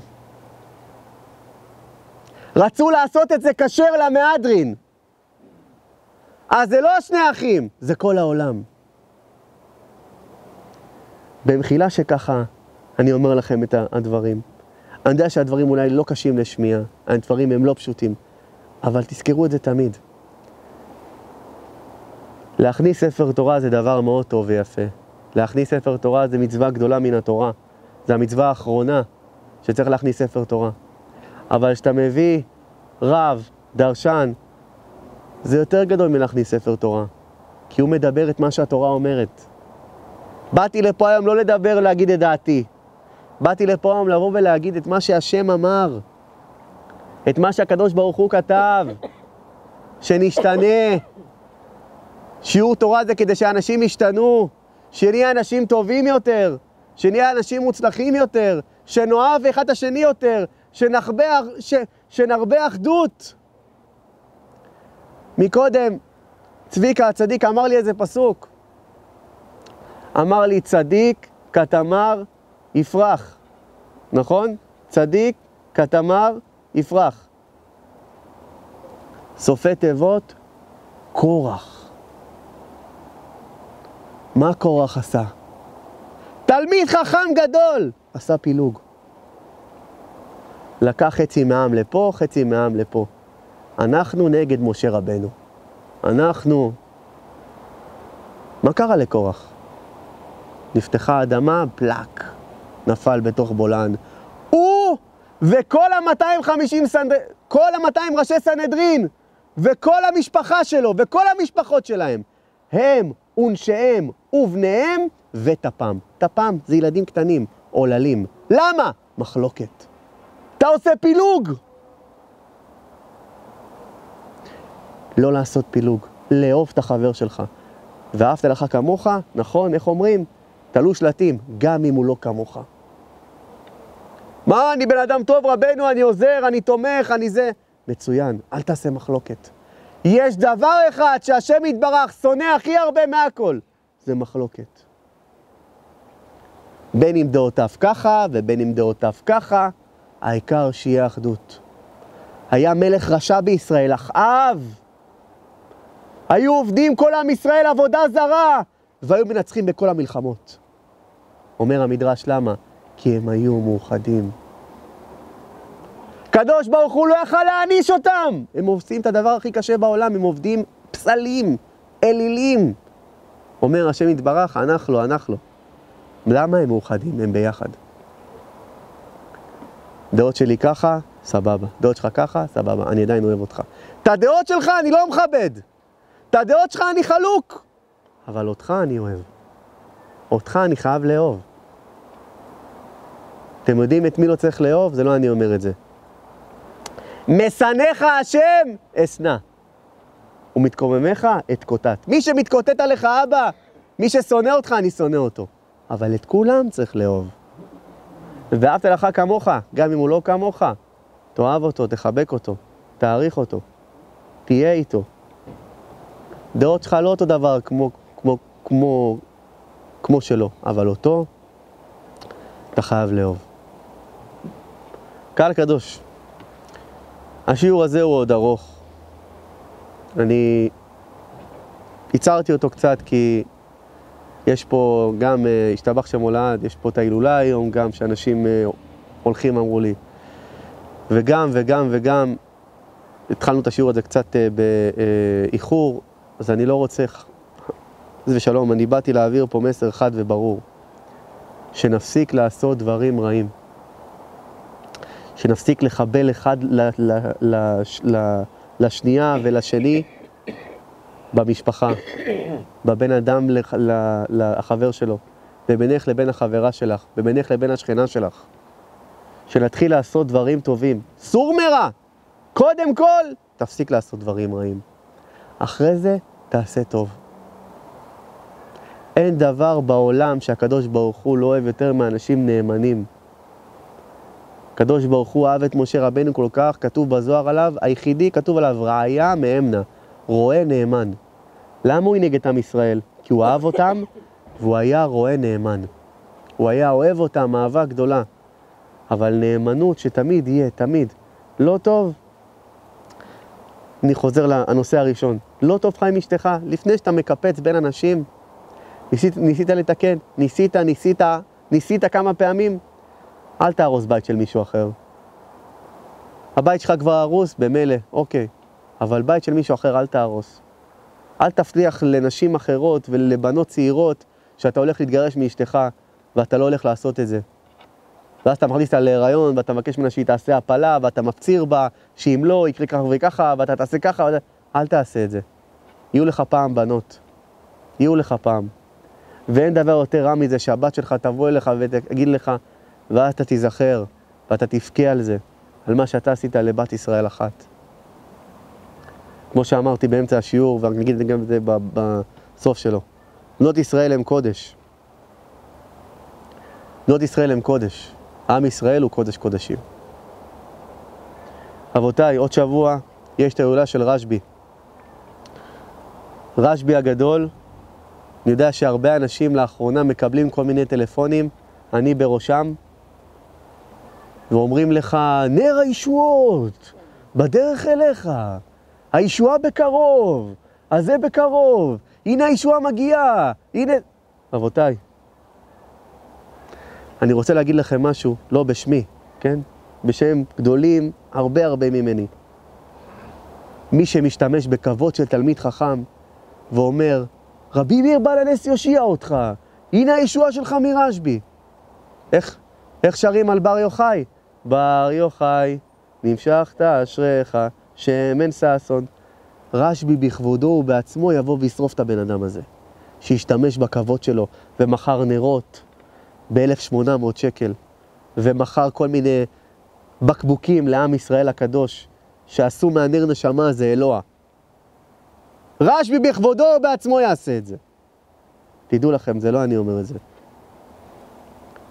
[SPEAKER 1] רצו לעשות את זה כשר למהדרין. אז זה לא שני אחים, זה כל העולם. במחילה שככה, אני אומר לכם את הדברים. אני יודע שהדברים אולי לא קשים לשמיעה, הדברים הם לא פשוטים, אבל תזכרו את זה תמיד. להכניס ספר תורה זה דבר מאוד טוב ויפה. להכניס ספר תורה זה מצווה גדולה מן התורה. זה המצווה האחרונה שצריך להכניס ספר תורה. אבל כשאתה מביא רב, דרשן, זה יותר גדול מלהכניס ספר תורה. כי הוא מדבר את מה שהתורה אומרת. באתי לפה היום לא לדבר, להגיד את דעתי. באתי לפה היום לבוא ולהגיד את מה שהשם אמר. את מה שהקדוש ברוך הוא כתב. שנשתנה. שיעור תורה זה כדי שאנשים ישתנו. שנהיה אנשים טובים יותר, שנהיה אנשים מוצלחים יותר, שנאהב אחד את השני יותר, שנחבה, ש, שנרבה אחדות. מקודם צביקה הצדיק אמר לי איזה פסוק. אמר לי צדיק כתמר יפרח, נכון? צדיק כתמר יפרח. סופי תיבות, קורח. מה קורח עשה? תלמיד חכם גדול! עשה פילוג. לקח חצי מהעם לפה, חצי מהעם לפה. אנחנו נגד משה רבנו. אנחנו... מה קרה לקורח? נפתחה האדמה, פלאק, נפל בתוך בולען. הוא וכל ה-250 סנד... כל ה-200 ראשי סנהדרין, וכל המשפחה שלו, וכל המשפחות שלהם, הם ונשיהם ובניהם וטפם. טפם זה ילדים קטנים, עוללים. למה? מחלוקת. אתה עושה פילוג. לא לעשות פילוג, לאהוב את החבר שלך. ואהבת לך כמוך, נכון, איך אומרים? תלו שלטים, גם אם הוא לא כמוך. מה, אני בן אדם טוב, רבנו, אני עוזר, אני תומך, אני זה. מצוין, אל תעשה מחלוקת. יש דבר אחד שהשם יתברך שונא הכי הרבה מהכל, זה מחלוקת. בין אם דעותיו ככה ובין אם דעותיו ככה, העיקר שיהיה אחדות. היה מלך רשע בישראל, אחאב. היו עובדים כל עם ישראל עבודה זרה, והיו מנצחים בכל המלחמות. אומר המדרש, למה? כי הם היו מאוחדים. קדוש ברוך הוא לא יכל להעניש אותם! הם עושים את הדבר הכי קשה בעולם, הם עובדים פסלים, אלילים. אומר השם יתברך, ענך לו. למה הם מאוחדים? הם ביחד. דעות שלי ככה, סבבה. דעות שלך ככה, סבבה. אני עדיין אוהב אותך. את הדעות שלך אני לא מכבד. את הדעות שלך אני חלוק. אבל אותך אני אוהב. אותך אני חייב לאהוב. אתם יודעים את מי לא צריך לאהוב? זה לא אני אומר את זה. משנאיך השם, אשנא. ומתקוממיך, אתקוטט. מי שמתקוטט עליך, אבא, מי ששונא אותך, אני שונא אותו. אבל את כולם צריך לאהוב. ואהבת לך כמוך, גם אם הוא לא כמוך, תאהב אותו, תחבק אותו, תעריך אותו, תהיה איתו. דעות שלך לא אותו דבר כמו, כמו, כמו, כמו שלו, אבל אותו אתה חייב לאהוב. קהל קדוש, השיעור הזה הוא עוד ארוך. אני ייצרתי אותו קצת כי יש פה גם, uh, השתבח שם הולד, יש פה את ההילולה היום, גם שאנשים uh, הולכים אמרו לי. וגם וגם וגם, התחלנו את השיעור הזה קצת uh, באיחור, אז אני לא רוצה, חס ושלום, אני באתי להעביר פה מסר חד וברור, שנפסיק לעשות דברים רעים. שנפסיק לחבל אחד לשנייה ולשני במשפחה, בבן אדם לחבר שלו, ובינך לבין החברה שלך, ובינך לבין השכנה שלך. שנתחיל לעשות דברים טובים. סור מרע! קודם כל, תפסיק לעשות דברים רעים. אחרי זה, תעשה טוב. אין דבר בעולם שהקדוש ברוך הוא לא אוהב יותר מאנשים נאמנים. הקדוש ברוך הוא אהב את משה רבנו כל כך, כתוב בזוהר עליו, היחידי כתוב עליו ראיה מאמנה, רועה נאמן. למה הוא הנהיג את עם ישראל? כי הוא אהב אותם והוא היה רועה נאמן. הוא היה אוהב אותם אהבה גדולה. אבל נאמנות שתמיד יהיה, תמיד. לא טוב, אני חוזר לנושא הראשון. לא טוב לך עם אשתך, לפני שאתה מקפץ בין אנשים, ניסית, ניסית לתקן, ניסית, ניסית, ניסית כמה פעמים, אל תהרוס בית של מישהו אחר. הבית שלך כבר הרוס, במילא, אוקיי. אבל בית של מישהו אחר אל תהרוס. אל תפליח לנשים אחרות ולבנות צעירות שאתה הולך להתגרש מאשתך ואתה לא הולך לעשות את זה. ואז אתה מכניס אותה להיריון ואתה מבקש ממנה שהיא תעשה הפלה ואתה מפציר בה שאם לא יקרה ככה וככה ואתה תעשה ככה, ואתה... אל תעשה את זה. יהיו לך פעם בנות. יהיו לך פעם. ואין דבר יותר רע מזה שהבת שלך תבוא אליך ותגיד לך, ואז אתה תיזכר, ואתה תבכה על זה, על מה שאתה עשית לבת ישראל אחת. כמו שאמרתי באמצע השיעור, ואני אגיד גם את זה בסוף שלו. בנות ישראל הם קודש. בנות ישראל הם קודש. עם ישראל הוא קודש קודשים. רבותיי, עוד שבוע יש את ההילולה של רשב"י. רשב"י הגדול, אני יודע שהרבה אנשים לאחרונה מקבלים כל מיני טלפונים, אני בראשם, ואומרים לך, נר הישועות, בדרך אליך, הישועה בקרוב, הזה בקרוב, הנה הישועה מגיעה, הנה... רבותיי, אני רוצה להגיד לכם משהו, לא בשמי, כן? בשם גדולים הרבה הרבה ממני. מי שמשתמש בכבוד של תלמיד חכם ואומר, רבי מאיר בא לנס יושיע אותך, הנה הישועה שלך מרשב"י. איך, איך שרים על בר יוחאי? בר יוחאי, נמשכת אשריך, שמן ששון. רשב"י בכבודו ובעצמו יבוא וישרוף את הבן אדם הזה, שישתמש בכבוד שלו ומכר נרות ב-1800 שקל, ומכר כל מיני בקבוקים לעם ישראל הקדוש, שעשו מהנר נשמה הזה אלוה. רשב"י בכבודו בעצמו יעשה את זה. תדעו לכם, זה לא אני אומר את זה.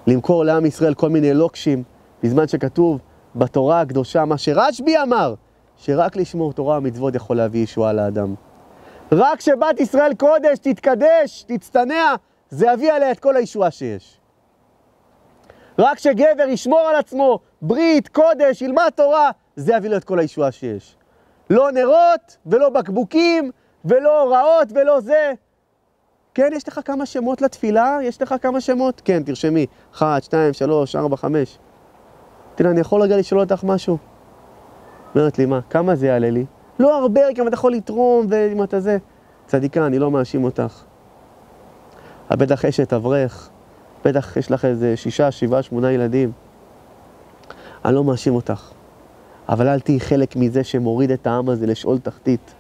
[SPEAKER 1] למכור לעם ישראל כל מיני לוקשים, בזמן שכתוב בתורה הקדושה מה שרשב"י אמר, שרק לשמור תורה ומצוות יכול להביא ישועה לאדם. רק שבת ישראל קודש תתקדש, תצטנע, זה יביא עליה את כל הישועה שיש. רק שגבר ישמור על עצמו, ברית, קודש, ילמד תורה, זה יביא לו את כל הישועה שיש. לא נרות, ולא בקבוקים, ולא הוראות, ולא זה. כן, יש לך כמה שמות לתפילה? יש לך כמה שמות? כן, תרשמי. 1, 2, 3, 4, 5. אמרתי לה, אני יכול רגע לשאול אותך משהו? אומרת לי, מה, כמה זה יעלה לי? לא הרבה, כי אם אתה יכול לתרום, ואם אתה זה... צדיקה, אני לא מאשים אותך. אבל בטח יש את אברך, בטח יש לך איזה שישה, שבעה, שמונה ילדים. אני לא מאשים אותך. אבל אל תהיי חלק מזה שמוריד את העם הזה לשאול תחתית,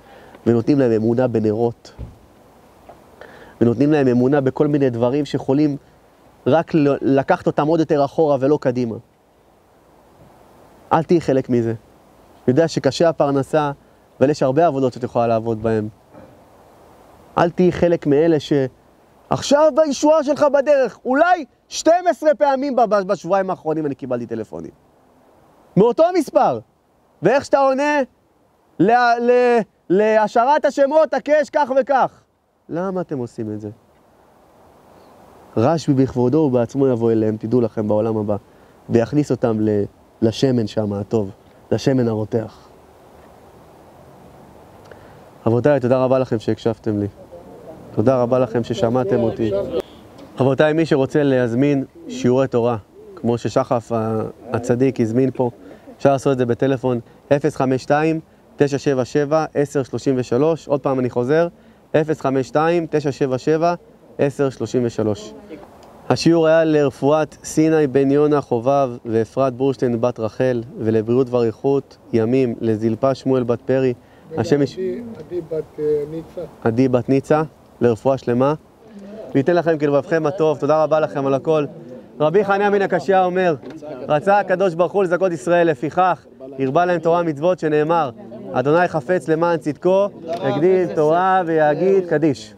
[SPEAKER 1] ונותנים להם אמונה בנרות. ונותנים להם אמונה בכל מיני דברים שיכולים רק לקחת אותם עוד יותר אחורה ולא קדימה. אל תהיי חלק מזה. אני יודע שקשה הפרנסה, אבל יש הרבה עבודות שאת יכולה לעבוד בהן. אל תהיי חלק מאלה שעכשיו בישועה שלך בדרך, אולי 12 פעמים בשבועיים האחרונים אני קיבלתי טלפונים. מאותו מספר. ואיך שאתה עונה להשארת השמות, הקש כך וכך. למה אתם עושים את זה? רשב"י בכבודו ובעצמו יבוא אליהם, תדעו לכם, בעולם הבא, ויכניס אותם לשמן שם, הטוב, לשמן הרותח. רבותיי, תודה רבה לכם שהקשבתם לי. תודה רבה לכם ששמעתם אותי. רבותיי, מי שרוצה להזמין שיעורי תורה, כמו ששחף הצדיק הזמין פה, אפשר לעשות את זה בטלפון 052-977-1033, עוד פעם אני חוזר, 052-977-1033. השיעור היה לרפואת סיני בן יונה חובב ואפרת בורשטיין בת רחל ולבריאות ואריכות ימים לזלפה שמואל בת פרי.
[SPEAKER 3] השם יש... עדי בת אה, ניצה.
[SPEAKER 1] עדי בת ניצה, לרפואה שלמה. וייתן לכם כלבבכם הטוב, תודה רבה לכם על הכל. רבי חניה מן הקשיא אומר, רצה הקדוש ברוך הוא לזכות ישראל, לפיכך הרבה להם תורה מצוות שנאמר, אדוני חפץ למען צדקו, יגדיל תורה ויגיד קדיש.